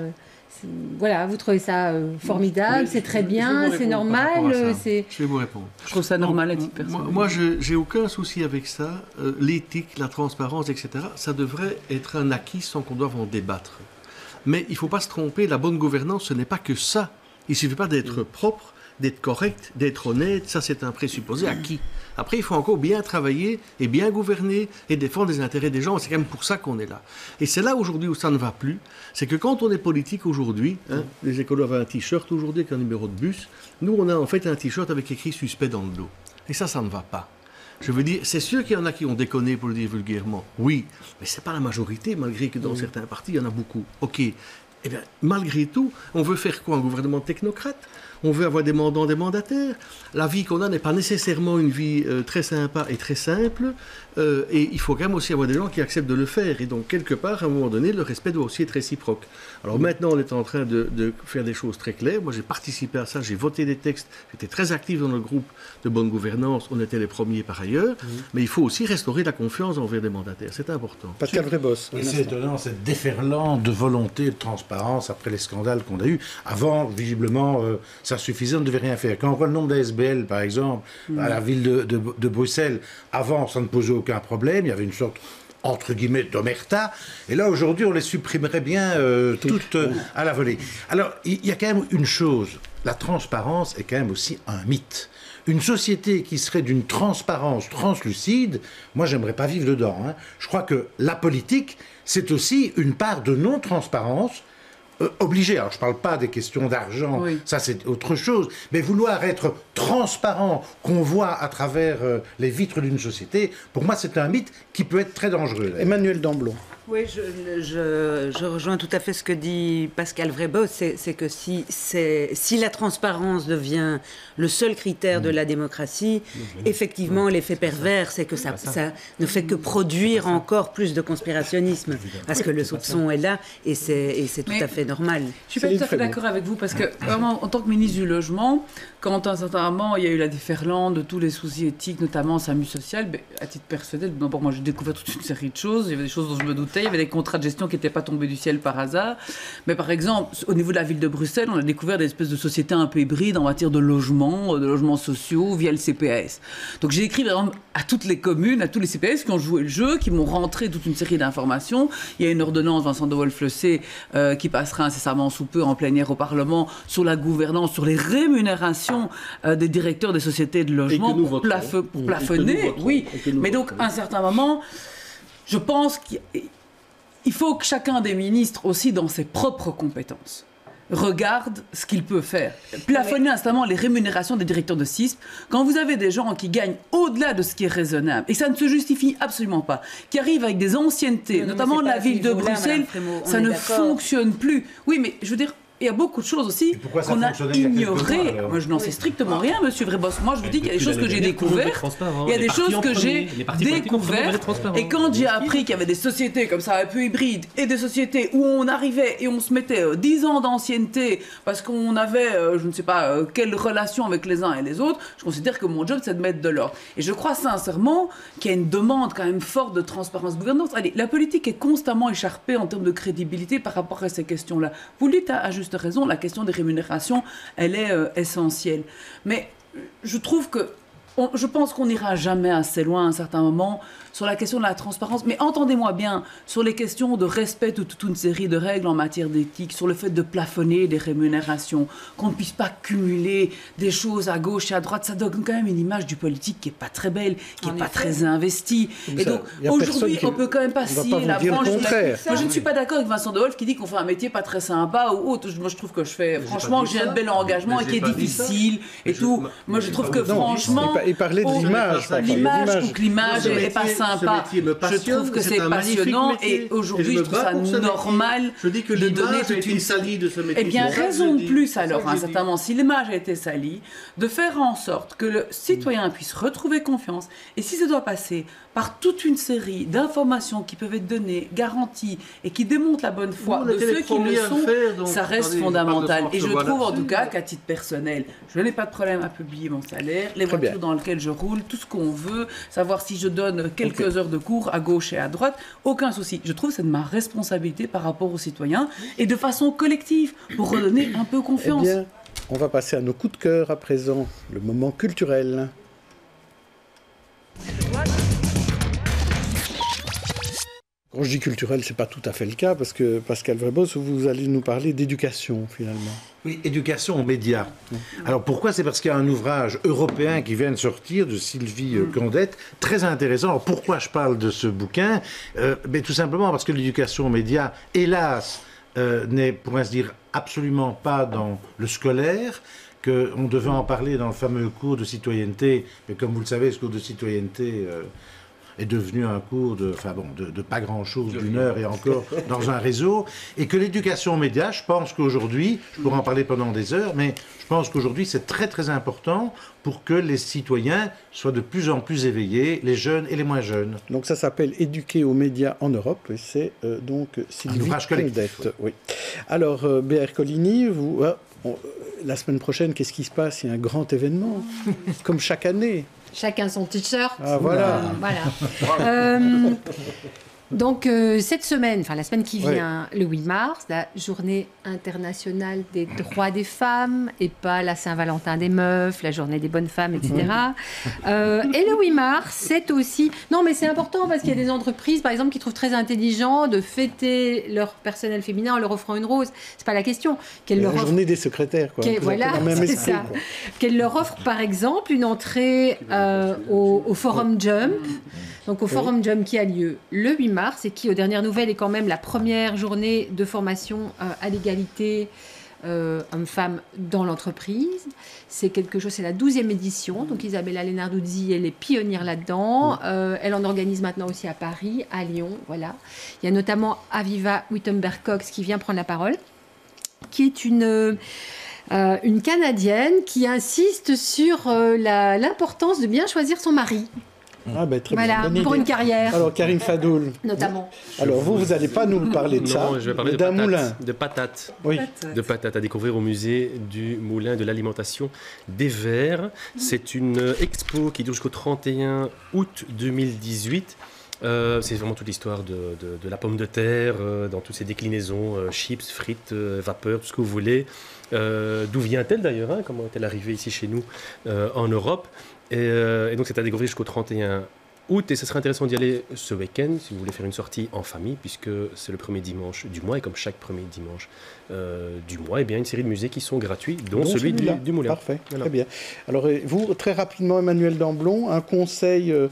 voilà, vous trouvez ça euh, formidable, c'est très bien, c'est normal, euh, c'est. Je vais vous répondre. Je trouve ça normal à titre Moi, personnel. moi, je j'ai aucun souci avec ça. Euh, L'éthique, la transparence, etc., ça devrait être un acquis sans qu'on doive en débattre. Mais il ne faut pas se tromper, la bonne gouvernance, ce n'est pas que ça. Il ne suffit pas d'être propre, d'être correct, d'être honnête, ça c'est un présupposé acquis. Après, il faut encore bien travailler et bien gouverner et défendre les intérêts des gens. C'est quand même pour ça qu'on est là. Et c'est là aujourd'hui où ça ne va plus. C'est que quand on est politique aujourd'hui, hein, les écolos avaient un t-shirt aujourd'hui avec un numéro de bus. Nous, on a en fait un t-shirt avec écrit suspect dans le dos. Et ça, ça ne va pas. Je veux dire, c'est sûr qu'il y en a qui ont déconné, pour le dire vulgairement. Oui, mais c'est pas la majorité, malgré que dans certains partis, il y en a beaucoup. Ok. Eh bien, malgré tout, on veut faire quoi? Un gouvernement technocrate? On veut avoir des mandants, des mandataires La vie qu'on a n'est pas nécessairement une vie euh, très sympa et très simple. Euh, et il faut quand même aussi avoir des gens qui acceptent de le faire. Et donc, quelque part, à un moment donné, le respect doit aussi être réciproque. Alors maintenant, on est en train de, de faire des choses très claires. Moi, j'ai participé à ça, j'ai voté des textes, j'étais très actif dans le groupe de bonne gouvernance. On était les premiers par ailleurs. Mais il faut aussi restaurer la confiance envers des mandataires. C'est important. Pascal Vrébos. Et c'est étonnant, cette déferlante de volonté de transparence après les scandales qu'on a eus. Avant, visiblement, euh, ça suffisait, on ne devait rien faire. Quand on voit le nombre d'ASBL, par exemple, à la ville de, de- de Bruxelles, avant, ça ne posait aucun problème. Il y avait une sorte entre guillemets d'omerta. Et là, aujourd'hui, on les supprimerait bien euh, toutes euh, à la volée. Alors, il y a quand même une chose. La transparence est quand même aussi un mythe. Une société qui serait d'une transparence translucide, moi, j'aimerais pas vivre dedans. hein. Je crois que la politique, c'est aussi une part de non-transparence euh, obligée. Alors, je ne parle pas des questions d'argent, ça c'est autre chose. Mais vouloir être transparent, qu'on voit à travers euh, les vitres d'une société, pour moi, c'est un mythe qui peut être très dangereux. Emmanuel Damblon. Oui, je, je- je rejoins tout à fait ce que dit Pascal Vrébos, c'est que si, la transparence devient le seul critère de la démocratie, effectivement, l'effet pervers, c'est que ça, ça. ne fait que produire encore plus de conspirationnisme, parce que le soupçon est là, et c'est tout à fait normal. Je suis pas tout à fait d'accord avec vous parce que vraiment, en tant que ministre du logement, quand à un certain moment il y a eu la déferlante de tous les soucis éthiques, notamment en SAMU social, ben, à titre personnel, bon, moi j'ai découvert toute une série de choses. Il y avait des choses dont je me doutais, il y avait des contrats de gestion qui n'étaient pas tombés du ciel par hasard. Mais par exemple, au niveau de la ville de Bruxelles, on a découvert des espèces de sociétés un peu hybrides en matière de logement, de logements sociaux via le CPAS. Donc j'ai écrit par exemple, à toutes les communes, à tous les CPS qui ont joué le jeu, qui m'ont rentré toute une série d'informations. Il y a une ordonnance, Vincent de Wolf-Le euh, qui passera incessamment sous peu en plénière au Parlement sur la gouvernance, sur les rémunérations euh, des directeurs des sociétés de logement pour, nous plafonner. voterons. Oui, mais donc à un certain moment, je pense qu'il il faut que chacun des ministres aussi dans ses propres compétences regarde ce qu'il peut faire. Plafonner instamment les rémunérations des directeurs de CISP, quand vous avez des gens qui gagnent au-delà de ce qui est raisonnable, et ça ne se justifie absolument pas, qui arrivent avec des anciennetés, Non, notamment de la ville de Bruxelles, Frémaux, ça ne fonctionne plus. Oui, mais je veux dire, il y a beaucoup de choses aussi qu'on a ignorées. Moi, je n'en sais strictement rien, monsieur Vrébos. Moi, je vous dis qu'il y a des choses que j'ai découvertes. Il y a des choses que j'ai découvertes. Et quand j'ai appris qu'il y avait des sociétés comme ça, un peu hybrides, et des sociétés où on arrivait et on se mettait euh, 10 ans d'ancienneté parce qu'on avait, euh, je ne sais pas, euh, quelle relation avec les uns et les autres, je considère que mon job, c'est de mettre de l'ordre. Et je crois sincèrement qu'il y a une demande quand même forte de transparence gouvernance. Allez, la politique est constamment écharpée en termes de crédibilité par rapport à ces questions-là. Vous le dites à, à juste raison, la question des rémunérations, elle est euh, essentielle. Mais je trouve que on- je pense qu'on n'ira jamais assez loin à un certain moment sur la question de la transparence. Mais entendez-moi bien, sur les questions de respect de toute une série de règles en matière d'éthique, sur le fait de plafonner des rémunérations, qu'on ne puisse pas cumuler des choses à gauche et à droite, ça donne quand même une image du politique qui est pas très belle, qui En est pas effet. très investie. Mais Et ça, donc aujourd'hui, on peut quand même pas scier la branche la. Moi, je ne suis pas d'accord avec Vincent de Wolf qui dit qu'on fait un métier pas très sympa ou autre. Moi, je trouve que je fais, franchement, pas dit j'ai un bel engagement Mais et qui est difficile et tout. Moi, je trouve que franchement, il parlait de Oh, l'image. L'image ou que l'image n'est pas sympa. Je trouve que c'est passionnant et aujourd'hui et je trouve ça normal de donner toute une salie de ce métier. Eh bien, raison de plus alors, hein, certainement, si l'image a été salie, de faire en sorte que le citoyen puisse retrouver confiance. Et si ça doit passer par toute une série d'informations qui peuvent être données, garanties, et qui démontrent la bonne foi de ceux qui le sont, faire, donc, ça reste fondamental. Et je trouve en tout cas qu'à titre personnel, je n'ai pas de problème à publier mon salaire, les voitures dans lesquelles je roule, tout ce qu'on veut, savoir si je donne quelques heures de cours à gauche et à droite, aucun souci. Je trouve que c'est de ma responsabilité par rapport aux citoyens et de façon collective pour redonner un peu Eh confiance. bien, on va passer à nos coups de cœur à présent, le moment culturel. Quand je dis culturel, c'est pas tout à fait le cas parce que Pascal Vrebos, vous allez nous parler d'éducation finalement. Oui, éducation aux médias. Alors pourquoi? C'est parce qu'il y a un ouvrage européen qui vient de sortir de Sylvie euh, Condette, très intéressant. Alors pourquoi je parle de ce bouquin? Euh, ben, Tout simplement parce que l'éducation aux médias, hélas, euh, n'est, pour ainsi dire, absolument pas dans le scolaire, qu'on devait en parler dans le fameux cours de citoyenneté, mais comme vous le savez, ce cours de citoyenneté... euh, est devenu un cours de, enfin bon, de, de pas grand-chose, d'une heure et encore dans un réseau, et que l'éducation aux médias, je pense qu'aujourd'hui, je pourrais en parler pendant des heures, mais je pense qu'aujourd'hui c'est très très important pour que les citoyens soient de plus en plus éveillés, les jeunes et les moins jeunes. Donc ça s'appelle Éduquer aux médias en Europe et c'est euh, donc Sylvie ouvrage collectif, Condette, oui. Alors, euh, BR Coligny, vous, on- euh, la semaine prochaine, qu'est-ce qui se passe? Il y a un grand événement, comme chaque année. Chacun son t-shirt. Ah, voilà. Voilà. Donc, euh, cette semaine, enfin la semaine qui Ouais. vient, le 8 mars, la journée internationale des droits des femmes, et pas la Saint-Valentin des meufs, la journée des bonnes femmes, etc. Euh, et le 8 mars, c'est aussi... Non, mais c'est important parce qu'il y a des entreprises, par exemple, qui trouvent très intelligent de fêter leur personnel féminin en leur offrant une rose. C'est pas la question. Qu'elles La leur offrent journée des secrétaires, quoi. qu'elle- peu voilà, c'est ça. Qu'elle leur offre par exemple une entrée euh, au, au Forum Jump. Donc au Forum Jump qui a lieu le 8 mars et qui, aux dernières nouvelles, est quand même la première journée de formation euh, à l'égalité euh, hommes-femmes dans l'entreprise. C'est quelque chose, c'est la 12e édition. Donc Isabella Lenarduzzi, elle est pionnière là-dedans. Euh, elle en organise maintenant aussi à Paris, à Lyon. Voilà. Il y a notamment Aviva Wittenberg-Cox qui vient prendre la parole, qui est une. euh, euh, une Canadienne qui insiste sur euh, l'importance de bien choisir son mari, Ah, ben, très Voilà, bien. Pour idée. une carrière. Alors, Karine Fadoul. notamment. Alors, vous, vous n'allez pas nous parler de ça, Non, je vais parler d'un patates, moulin. de patates. Oui. De patates à découvrir au musée du Moulin de l'Alimentation des Verts. C'est une expo qui dure jusqu'au 31 août 2018. Euh, c'est vraiment toute l'histoire de, de- de la pomme de terre, euh, dans toutes ses déclinaisons, euh, chips, frites, euh, vapeur, tout ce que vous voulez. Euh, D'où vient-elle d'ailleurs hein, Comment est-elle arrivée ici chez nous euh, en Europe? Et, euh, et donc c'est à découvrir jusqu'au 31 août et ce serait intéressant d'y aller ce week-end si vous voulez faire une sortie en famille puisque c'est le premier dimanche du mois et comme chaque premier dimanche euh, du mois, et bien une série de musées qui sont gratuits dont Dont celui du, Moulin. Parfait, Voilà. très bien. Alors, vous, très rapidement, Emmanuel Damblon, un conseil euh,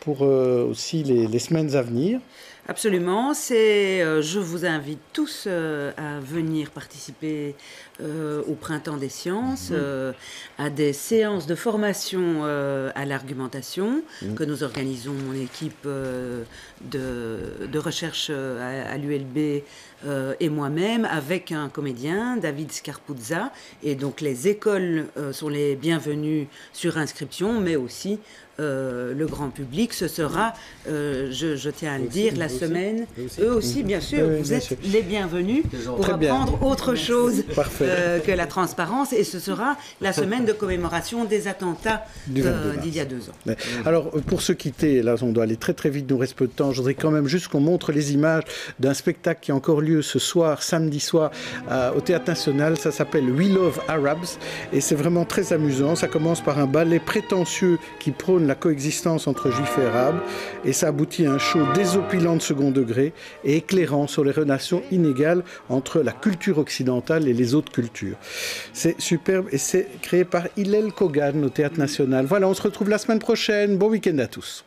pour aussi les, les semaines à venir Absolument, c'est, euh, je vous invite tous euh, à venir participer euh, au Printemps des sciences, euh, à des séances de formation à l'argumentation Mhm. que nous organisons, mon équipe de, de recherche à, à l'ULB euh, et moi-même, avec un comédien, David Scarpuzza. Et donc les écoles euh, sont les bienvenues sur inscription, mais aussi euh, le grand public. Ce sera, euh, je, je tiens à le aussi, dire, la semaine. Eux aussi. Eux aussi, bien sûr, Oui, vous bien êtes sûr. les bienvenus pour Très bien. apprendre autre chose euh, que la transparence. Et ce sera la semaine de commémoration des attentats Du 22 euh, mars. d'il y a deux ans. Mais, Alors, pour se quitter, là, on doit aller très très vite, nous reste peu de temps. Je voudrais quand même juste qu'on montre les images d'un spectacle qui a encore ce soir, samedi soir, à- au Théâtre National. Ça s'appelle We Love Arabs et c'est vraiment très amusant. Ça commence par un ballet prétentieux qui prône la coexistence entre juifs et arabes et ça aboutit à un show désopilant de second degré et éclairant sur les relations inégales entre la culture occidentale et les autres cultures. C'est superbe et c'est créé par Hillel Kogan au Théâtre National. Voilà, on se retrouve la semaine prochaine. Bon week-end à tous.